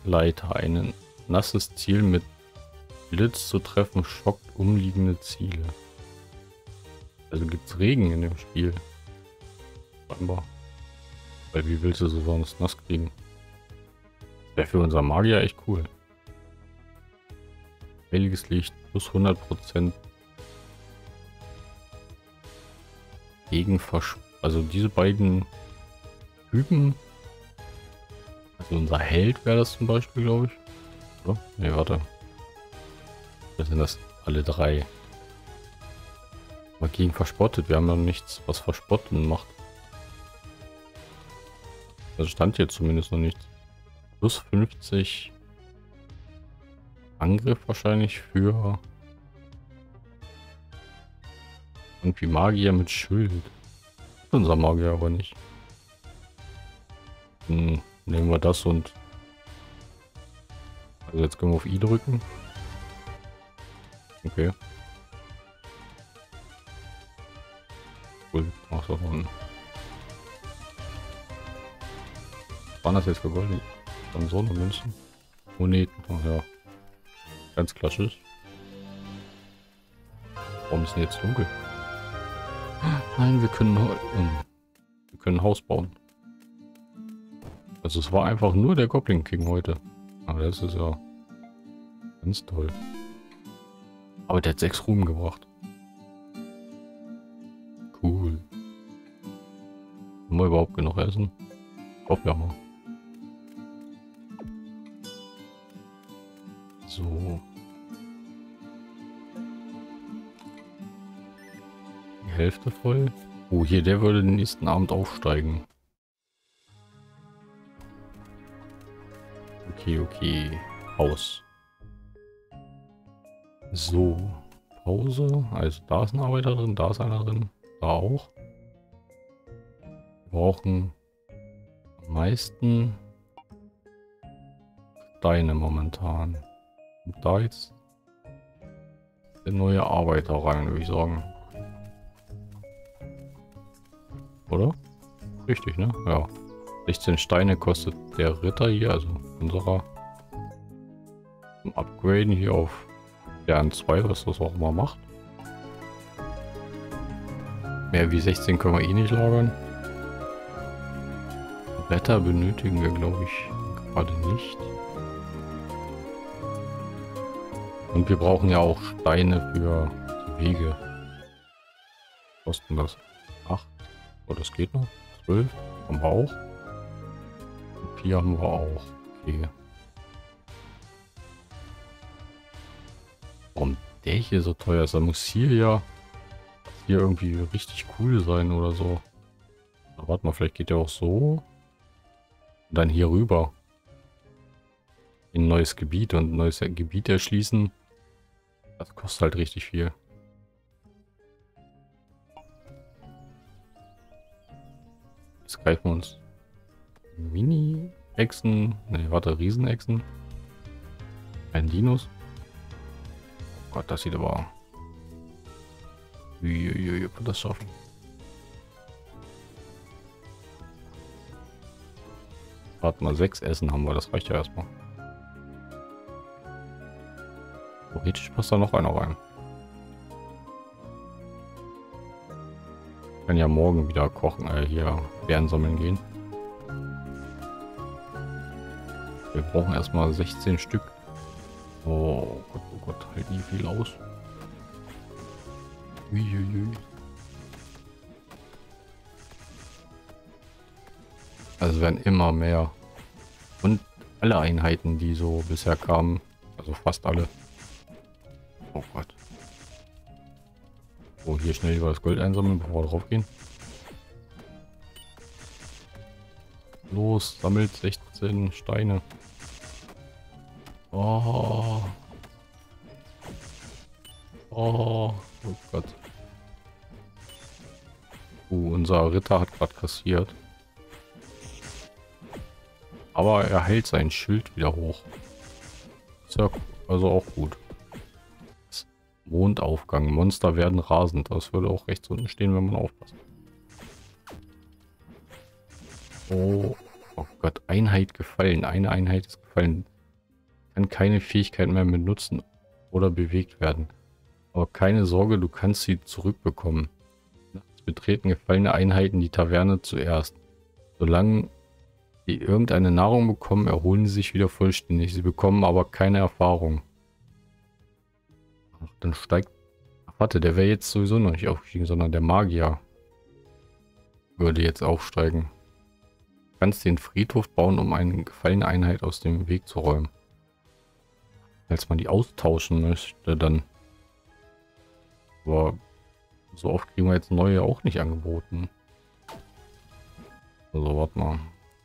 [SPEAKER 1] Leiter. Ein nasses Ziel mit Blitz zu treffen schockt umliegende Ziele. Also gibt es Regen in dem Spiel. Scheinbar. Weil wie willst du so sonst nass kriegen? Wäre für unser Magier echt cool. Heiliges Licht plus 100% gegen Versch Also diese beiden Typen. Also unser Held wäre das zum Beispiel, glaube ich. Oder? Ne, warte. Das sind das alle drei. Aber gegen verspottet. Wir haben ja nichts, was verspotten macht. Das stand hier zumindest noch nichts. Plus 50 Angriff wahrscheinlich für irgendwie Magier mit Schild. Unser Magier aber nicht. Hm, nehmen wir das und also jetzt können wir auf I drücken. Okay. Cool. Ach so. Waren das jetzt für? Dann so eine Münzen. Moneten. Ach ja. Ganz klassisch. Warum ist denn jetzt dunkel? Nein, wir können, ähm, wir können ein Haus bauen. Also es war einfach nur der Goblin King heute. Aber das ist ja ganz toll. Aber der hat sechs Ruhm gebracht. Cool. Haben wir überhaupt genug Essen? Ich hoffe ja mal. So. Die Hälfte voll. Oh, hier, der würde den nächsten Abend aufsteigen. Okay, okay. Haus. So. Pause. Also da ist ein Arbeiter drin, da ist einer drin. Da auch. Wir brauchen am meisten Steine momentan. Und da jetzt der neue Arbeiter rein, würde ich sagen. Oder? Richtig, ne? Ja. 16 Steine kostet der Ritter hier, also unserer. Zum Upgraden hier auf Stern 2, was das auch immer macht. Mehr wie 16 können wir eh nicht lagern. Wetter benötigen wir, glaube ich, gerade nicht. Und wir brauchen ja auch Steine für die Wege. Kosten das 8? Oh, das geht noch. 12 haben wir auch. Und 4 haben wir auch. Okay. Warum der hier so teuer ist, da muss hier ja hier irgendwie richtig cool sein oder so. Warte mal, vielleicht geht der auch so. Und dann hier rüber. In ein neues Gebiet und ein neues Gebiet erschließen. Das kostet halt richtig viel. Jetzt greifen wir uns Mini-Echsen. Ne, warte, Riesen-Echsen. Ein Dinos. Oh Gott, das sieht aber... Uiuiui, das schaffen. Warte mal, sechs Essen haben wir, das reicht ja erstmal. Theoretisch passt da noch einer rein. Ich kann ja morgen wieder kochen, äh, hier Bären sammeln gehen. Wir brauchen erstmal 16 Stück. Oh Gott, oh Gott, halt nie viel aus. Uiuiui. Also werden immer mehr. Und alle Einheiten, die so bisher kamen, also fast alle, Oh Gott. So, hier schnell über das Gold einsammeln, bevor wir drauf gehen. Los, sammelt 16 Steine. Oh. Oh, oh Gott. Uh, unser Ritter hat gerade kassiert. Aber er hält sein Schild wieder hoch. Ist ja also auch gut. Mondaufgang. Monster werden rasend. Das würde auch rechts unten stehen, wenn man aufpasst. Oh, oh Gott, Einheit gefallen. Eine Einheit ist gefallen. Kann keine Fähigkeit mehr benutzen oder bewegt werden. Aber keine Sorge, du kannst sie zurückbekommen. Nachts betreten gefallene Einheiten die Taverne zuerst. Solange sie irgendeine Nahrung bekommen, erholen sie sich wieder vollständig. Sie bekommen aber keine Erfahrung. Ach, dann steigt... Ach, warte, der wäre jetzt sowieso noch nicht aufgestiegen, sondern der Magier würde jetzt aufsteigen. Du kannst den Friedhof bauen, um eine gefallene Einheit aus dem Weg zu räumen. Als man die austauschen möchte, dann... Aber so oft kriegen wir jetzt neue auch nicht angeboten. Also, warte mal.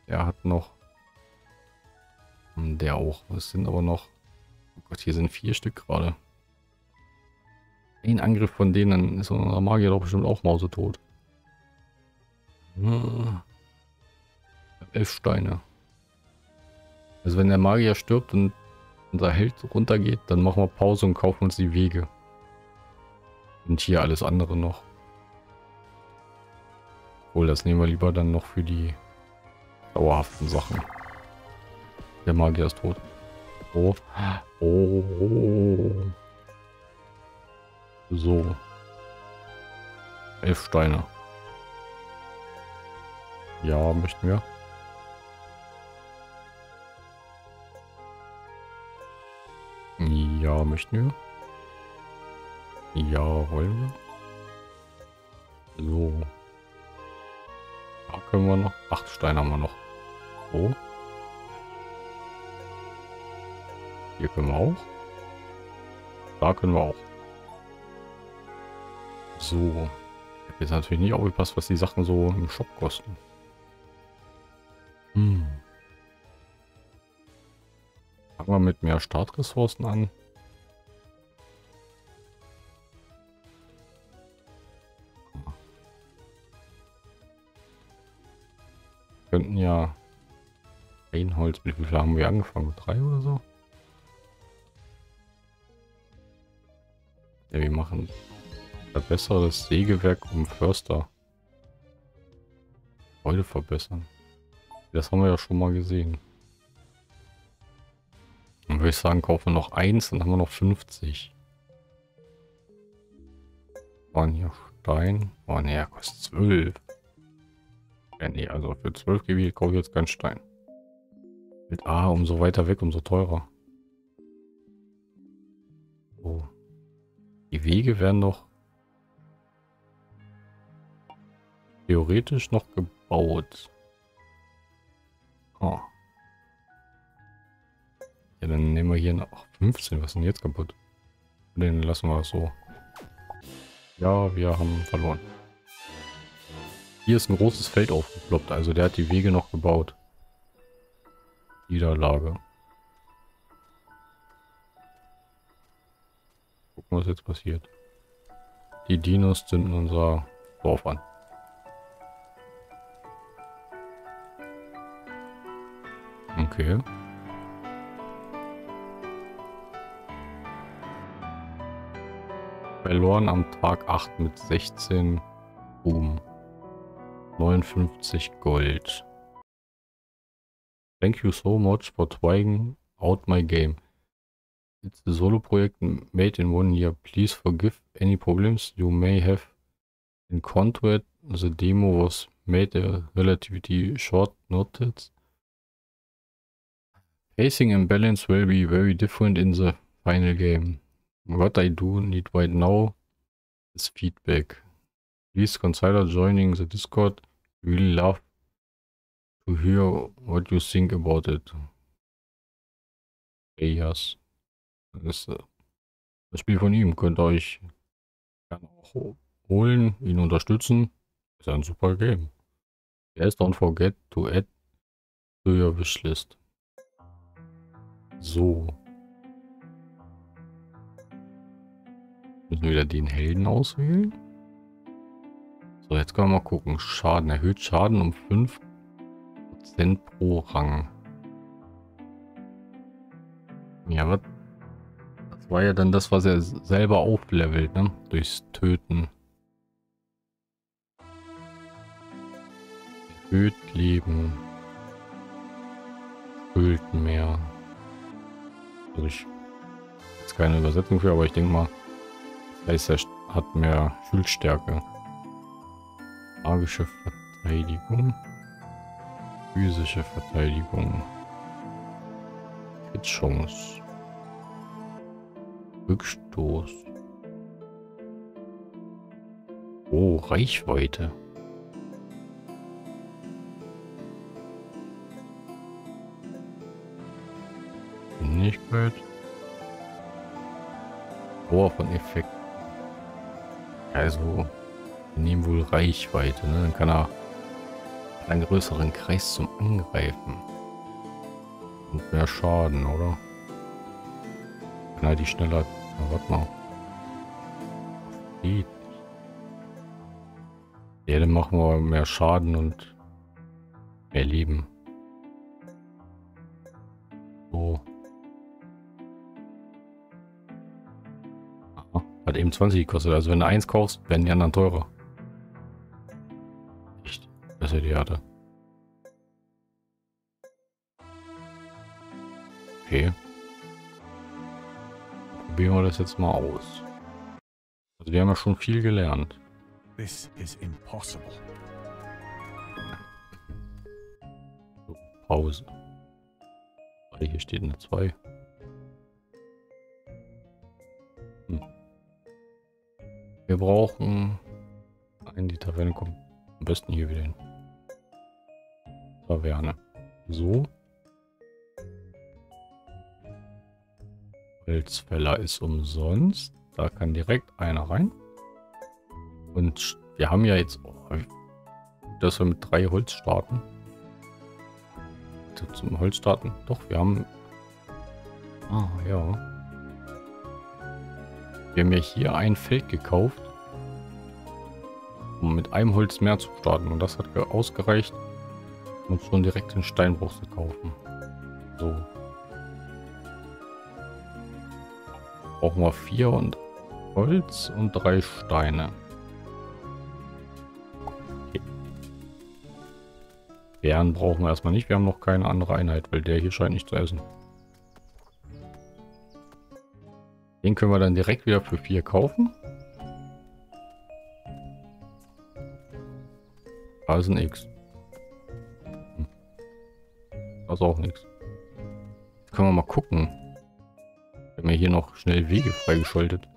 [SPEAKER 1] Der hat noch... Hm, der auch. Es sind aber noch... Oh Gott, hier sind vier Stück gerade. Ein Angriff von denen ist unser Magier doch bestimmt auch mausetot. Hm. Elf Steine. Also wenn der Magier stirbt und unser Held runtergeht, dann machen wir Pause und kaufen uns die Wege. Und hier alles andere noch. Obwohl, das nehmen wir lieber dann noch für die dauerhaften Sachen. Der Magier ist tot. Oh. Oh. So. Elf Steine. Ja, möchten wir. Ja, möchten wir. Ja, wollen wir. So. Da können wir noch. Acht Steine haben wir noch. So. Hier können wir auch. Da können wir auch. So. Ich habe jetzt natürlich nicht aufgepasst, was die Sachen so im Shop kosten. Hm. Fangen wir mit mehr Startressourcen an. könnten ja ein Holz, wie viel haben wir angefangen? Drei oder so? Ja, wir machen verbessere das Sägewerk um Förster. Heute verbessern. Das haben wir ja schon mal gesehen. Dann würde ich sagen, kaufen wir noch eins, dann haben wir noch 50. Waren hier Stein. Oh ne, kostet 12. Ja, nee, also für 12 GB kaufe ich jetzt keinen Stein. Mit A, umso weiter weg, umso teurer. So. Die Wege werden noch theoretisch noch gebaut. Oh. Ja, dann nehmen wir hier noch 15. Was ist denn jetzt kaputt? Den lassen wir so. Ja, wir haben verloren. Hier ist ein großes Feld aufgeploppt, also der hat die Wege noch gebaut. Niederlage. Gucken, was jetzt passiert. Die Dinos zünden unser Dorf an. Okay. Verloren am Tag 8 mit 16 Boom. 59 Gold. Thank you so much for trying out my game. It's a solo project made in one year. Please forgive any problems you may have encountered. The demo was made a relatively short notice. Pacing and balance will be very different in the final game. What I do need right now is feedback. Please consider joining the Discord really love to hear what you think about it. Yes. Das das Spiel von ihm. Könnt ihr euch gerne auch holen, ihn unterstützen. Ist ein super Game. Yes, don't forget to add to your wishlist. So. Müssen wir wieder den Helden auswählen? So, jetzt können wir mal gucken. Schaden. Erhöht Schaden um 5% pro Rang. Ja, was? Das war ja dann das, was er selber auflevelt, ne? Durchs Töten. Erhöht Leben. Schulden mehr. Also ich jetzt keine Übersetzung für, aber ich denke mal, das heißt, er hat mehr Schulstärke. Magische Verteidigung. Physische Verteidigung. Chance. Rückstoß. Oh, Reichweite. Geschwindigkeit. Power von Effekt. Also, wir nehmen wohl Reichweite, ne? Dann kann er Einen größeren Kreis zum Angreifen. Und mehr Schaden, oder? Na, die schneller... Na, warte mal. Geht. Ja, dann machen wir mehr Schaden und mehr Leben. Hat eben 20 gekostet. Also wenn du eins kaufst, werden die anderen teurer. Echt? Das ist die hatte. Okay. Probieren wir das jetzt mal aus. Also wir haben ja schon viel gelernt.
[SPEAKER 2] This is impossible.
[SPEAKER 1] So, Pause. Hier steht eine 2. brauchen einen die Taverne kommt am besten hier wieder hin. Taverne. So. Holzfäller ist umsonst. Da kann direkt einer rein. Und wir haben ja jetzt, oh, dass wir mit drei Holz starten. Zum Holz starten. Doch, wir haben... Ah, ja. Wir haben ja hier ein Feld gekauft, um mit einem Holz mehr zu starten. Und das hat ausgereicht, um schon direkt den Steinbruch zu kaufen. So. Brauchen wir vier und Holz und drei Steine. Bären brauchen wir erstmal nicht. Wir haben noch keine andere Einheit, weil der hier scheint nicht zu essen. Den können wir dann direkt wieder für 4 kaufen. Da ist ein X. Hm. Da ist auch nichts. Können wir mal gucken. Wir haben ja hier noch schnell Wege freigeschaltet.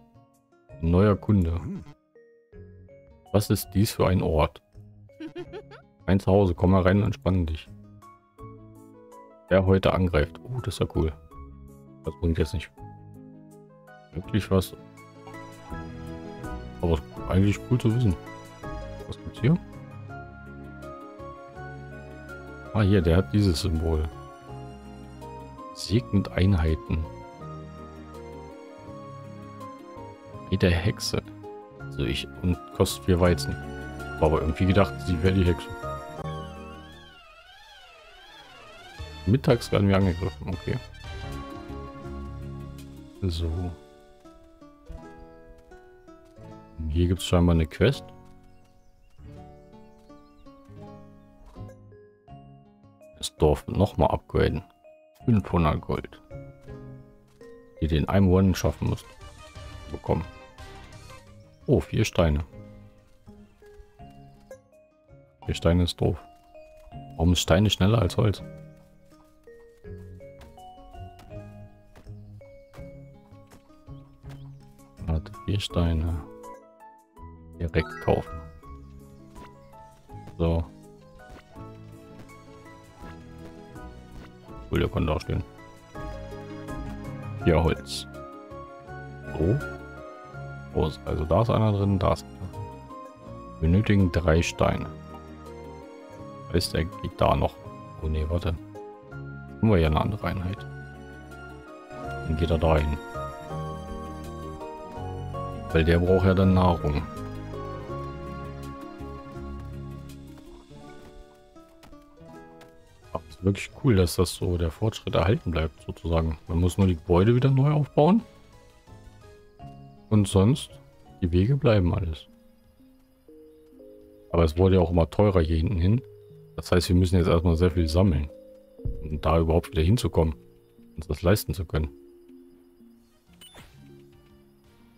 [SPEAKER 1] Neuer Kunde. Was ist dies für ein Ort? Ein Zuhause, komm mal rein und entspann dich. Wer heute angreift. Oh, das ist ja cool. Das bringt jetzt nicht wirklich was. Aber eigentlich cool zu wissen. Was gibt's hier? Ah, hier, der hat dieses Symbol. Segnet Einheiten. Wie der Hexe. Also ich und kostet vier Weizen. War aber irgendwie gedacht, sie wäre die Hexe. Mittags werden wir angegriffen, okay. So. Hier gibt es scheinbar eine Quest. Dorf nochmal upgraden. 500 Gold. Die den einem One schaffen müsst. Bekommen. Oh, vier Steine. Vier Steine ist doof. Warum ist Steine schneller als Holz? Vier Steine. Direkt kaufen. So. Cool, der konnte auch stehen. Vier Holz. So. Oh, also da ist einer drin, da ist einer benötigen drei Steine. Heißt, er geht da noch. Oh ne, warte. Haben wir ja eine andere Einheit. Dann geht er da hin. Weil der braucht ja dann Nahrung. Wirklich cool, dass das so der Fortschritt erhalten bleibt, sozusagen. Man muss nur die Gebäude wieder neu aufbauen. Und sonst, die Wege bleiben alles. Aber es wurde ja auch immer teurer hier hinten hin. Das heißt, wir müssen jetzt erstmal sehr viel sammeln. Um da überhaupt wieder hinzukommen. Uns das leisten zu können.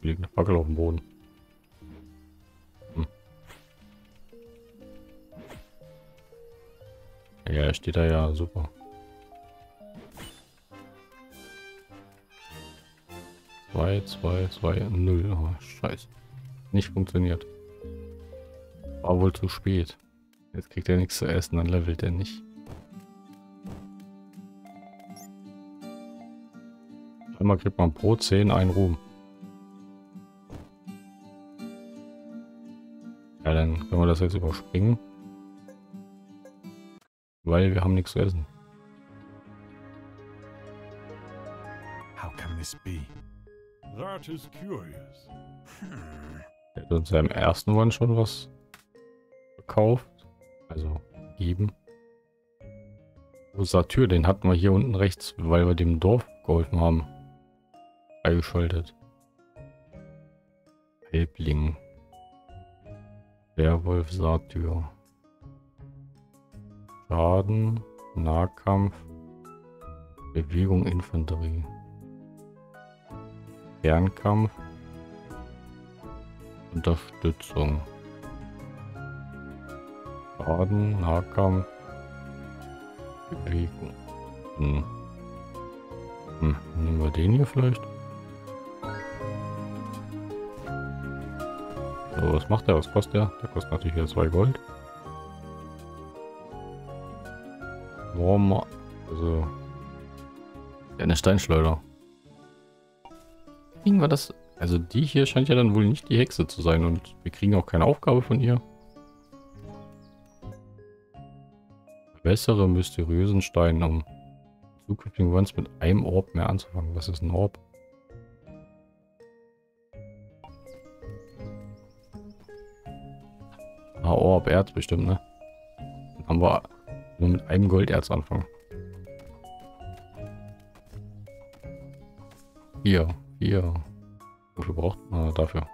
[SPEAKER 1] liegt eine Fackel auf dem Boden. Ja, steht da ja super. Zwei, zwei, zwei, null. Oh, scheiße. Nicht funktioniert. War wohl zu spät. Jetzt kriegt er nichts zu essen, dann levelt er nicht. Einmal kriegt man pro 10 einen Ruhm. Ja, dann können wir das jetzt überspringen. Weil wir haben nichts zu essen.
[SPEAKER 2] How can this be?
[SPEAKER 3] That is curious.
[SPEAKER 1] Er hat uns ja im ersten One schon was verkauft. Also geben. Der Tür? Den hatten wir hier unten rechts, weil wir dem Dorf geholfen haben. Freigeschaltet. Helbling. Werwolf Satyr. Schaden, Nahkampf, Bewegung, Infanterie. Fernkampf, Unterstützung. Schaden, Nahkampf, Bewegung. Hm. Hm. Nehmen wir den hier vielleicht? So, was macht der? Was kostet der? Der kostet natürlich wieder 2 Gold. Warmer. Also. Ja, eine Steinschleuder. Kriegen wir das? Also die hier scheint ja dann wohl nicht die Hexe zu sein und wir kriegen auch keine Aufgabe von ihr. Bessere mysteriösen Steine, um zukünftigen Ones mit einem Orb mehr anzufangen. Was ist ein Orb? Ah, Orb, Erz bestimmt, ne? Haben wir nur mit einem Golderz anfangen. Hier, hier. Wofür braucht man dafür?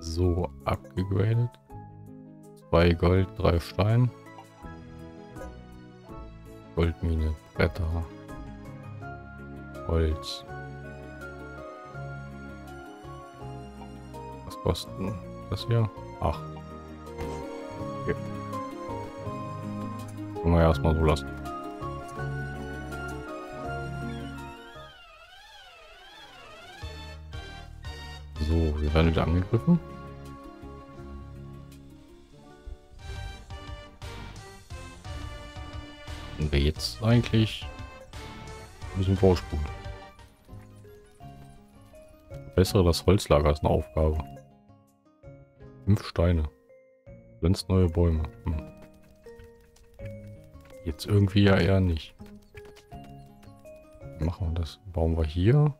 [SPEAKER 1] So, abgegradet. Zwei Gold, drei Stein. Goldmine, Bretter. Holz. Was kosten das hier? Acht. Okay. Können wir erstmal so lassen. So, wir werden wieder angegriffen. Und wir jetzt eigentlich ein bisschen vorspulen. Bessere das Holzlager ist eine Aufgabe. Fünf Steine. Pflanzt neue Bäume. Hm. Jetzt irgendwie ja eher nicht. Machen wir das? Bauen wir hier.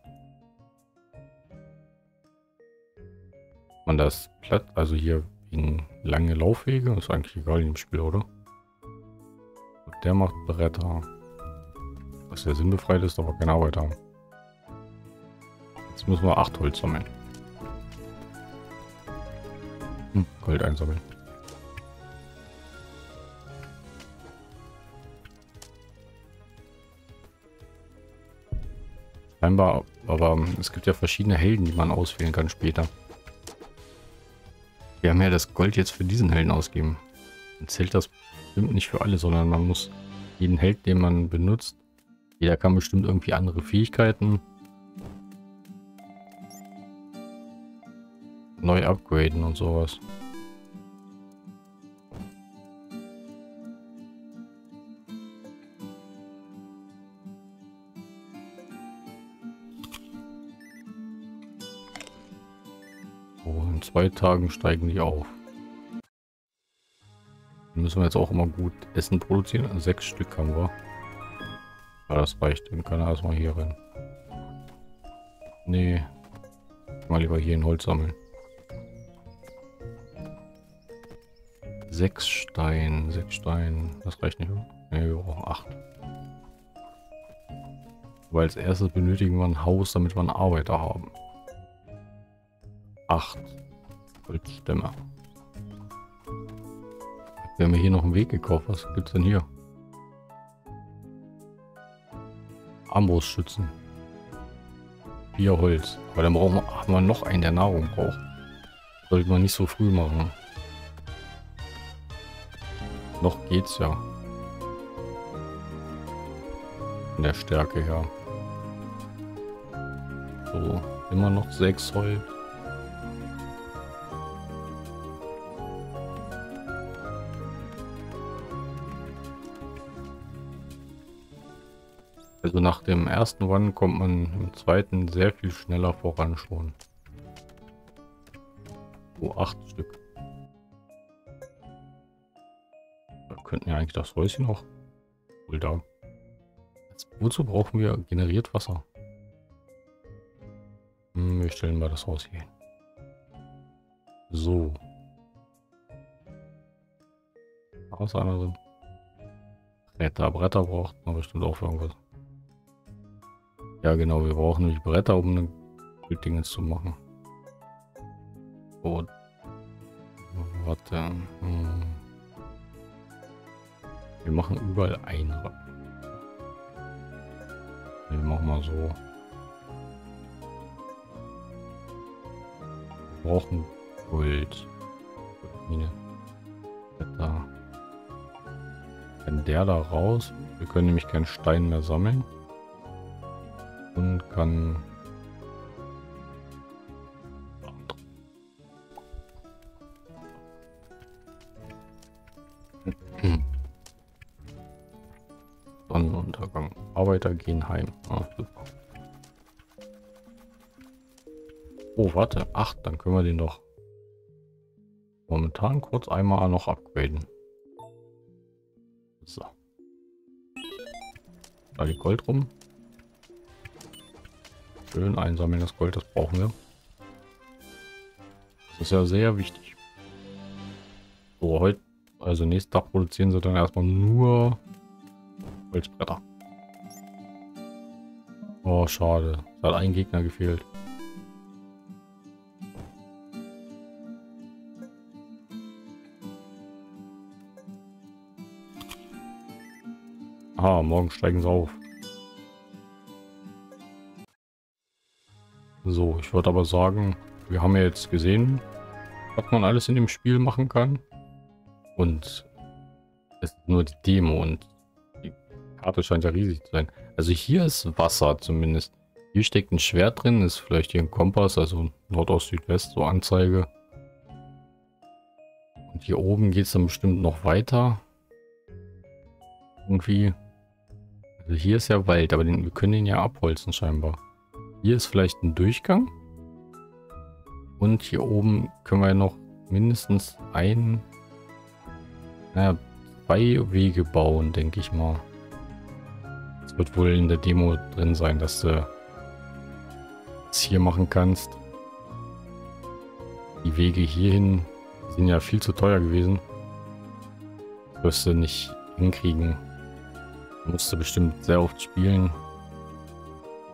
[SPEAKER 1] Man das platt, also hier wegen lange Laufwege, ist eigentlich egal im Spiel, oder? Der macht Bretter. Dass der sinnbefreit ist, aber keine Arbeit haben. Jetzt müssen wir acht Holz sammeln. Hm, Gold einsammeln. Scheinbar, aber es gibt ja verschiedene Helden, die man auswählen kann später. Wir haben ja das Gold jetzt für diesen Helden ausgeben. Dann zählt das bestimmt nicht für alle, sondern man muss jeden Held, den man benutzt, jeder kann bestimmt irgendwie andere Fähigkeiten neu upgraden und sowas. Zwei Tagen steigen die auf. Dann müssen wir jetzt auch immer gut Essen produzieren. Also sechs Stück haben wir. Ja, das reicht. Dann kann er erstmal hier rein. Nee. Mal lieber hier in Holz sammeln. Sechs Stein, sechs Stein. Das reicht nicht, oder? Wir brauchen acht. Weil als erstes benötigen wir ein Haus, damit wir einen Arbeiter haben. Acht Holzstämme. Wir haben hier noch einen Weg gekauft. Was gibt's denn hier? Armbrustschützen. Vier Holz. Aber dann brauchen wir, haben wir noch einen, der Nahrung braucht. Sollte man nicht so früh machen. Noch geht's ja. Von der Stärke her. So, immer noch sechs Holz. Nach dem ersten One kommt man im zweiten sehr viel schneller voran schon. Oh, acht Stück. könnten ja eigentlich das Häuschen noch wohl da. Jetzt, wozu brauchen wir generiert Wasser? Hm, wir stellen mal das Haus hier hin. So. Da einer drin. Bretter. Bretter braucht man bestimmt auch für irgendwas. Ja genau, wir brauchen nämlich Bretter, um Dinge zu machen. So. Warte. Hm. Wir machen überall ein. Wir machen mal so. Wir brauchen Gold. Wenn der da raus. Wir können nämlich keinen Stein mehr sammeln. Und kann Sonnenuntergang. Arbeiter gehen heim. Ah, super. Oh, warte. Ach, dann können wir den doch momentan kurz einmal noch upgraden. So. Da liegt Gold rum. Schön einsammeln das Gold, das brauchen wir. Das ist ja sehr wichtig. So, heute, also nächsten Tag produzieren sie dann erstmal nur Holzbretter. Oh, schade. Es hat ein Gegner gefehlt. Aha, morgen steigen sie auf. So, ich würde aber sagen, wir haben ja jetzt gesehen, was man alles in dem Spiel machen kann. Und es ist nur die Demo und Karte scheint ja riesig zu sein. Also hier ist Wasser zumindest. Hier steckt ein Schwert drin, ist vielleicht hier ein Kompass, also Nordost, Südwest, so Anzeige. Und hier oben geht es dann bestimmt noch weiter. Irgendwie. Also hier ist ja Wald, aber den, wir können den ja abholzen scheinbar. Hier ist vielleicht ein Durchgang. Und hier oben können wir noch mindestens ein, naja, zwei Wege bauen, denke ich mal wird wohl in der Demo drin sein, dass du es hier machen kannst. Die Wege hierhin sind ja viel zu teuer gewesen. Das wirst du nicht hinkriegen. Musst du bestimmt sehr oft spielen,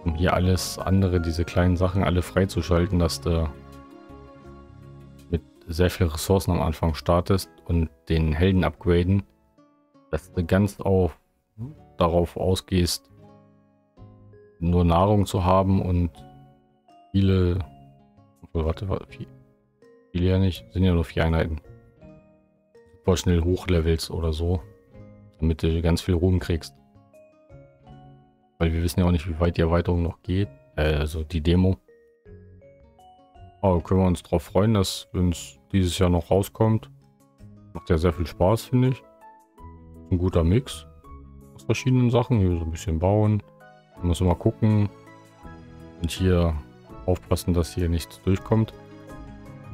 [SPEAKER 1] um hier alles andere, diese kleinen Sachen alle freizuschalten, dass du mit sehr viel Ressourcen am Anfang startest und den Helden upgraden, dass du ganz auf darauf ausgehst, nur Nahrung zu haben und viele, warte, warte viele ja nicht, sind ja nur vier Einheiten. Super schnell hochlevelst oder so, damit du ganz viel Ruhm kriegst. Weil wir wissen ja auch nicht, wie weit die Erweiterung noch geht, äh, also die Demo. Aber können wir uns darauf freuen, dass uns dieses Jahr noch rauskommt. Macht ja sehr viel Spaß, finde ich. Ein guter Mix verschiedenen Sachen. Hier so ein bisschen bauen. Muss mal gucken. Und hier aufpassen, dass hier nichts durchkommt.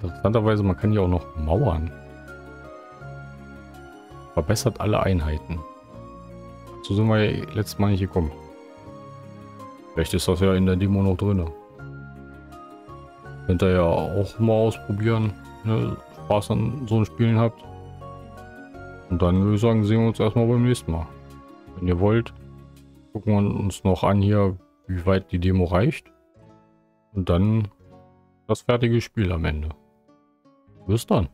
[SPEAKER 1] Interessanterweise, man kann hier auch noch mauern. Verbessert alle Einheiten. So sind wir letztes Mal nicht gekommen. Vielleicht ist das ja in der Demo noch drin. Könnt ihr ja auch mal ausprobieren, ne? Spaß an so einem Spielen habt. Und dann würde ich sagen, sehen wir uns erstmal beim nächsten Mal. Wenn ihr wollt, gucken wir uns noch an hier, wie weit die Demo reicht. Und dann das fertige Spiel am Ende. Bis dann.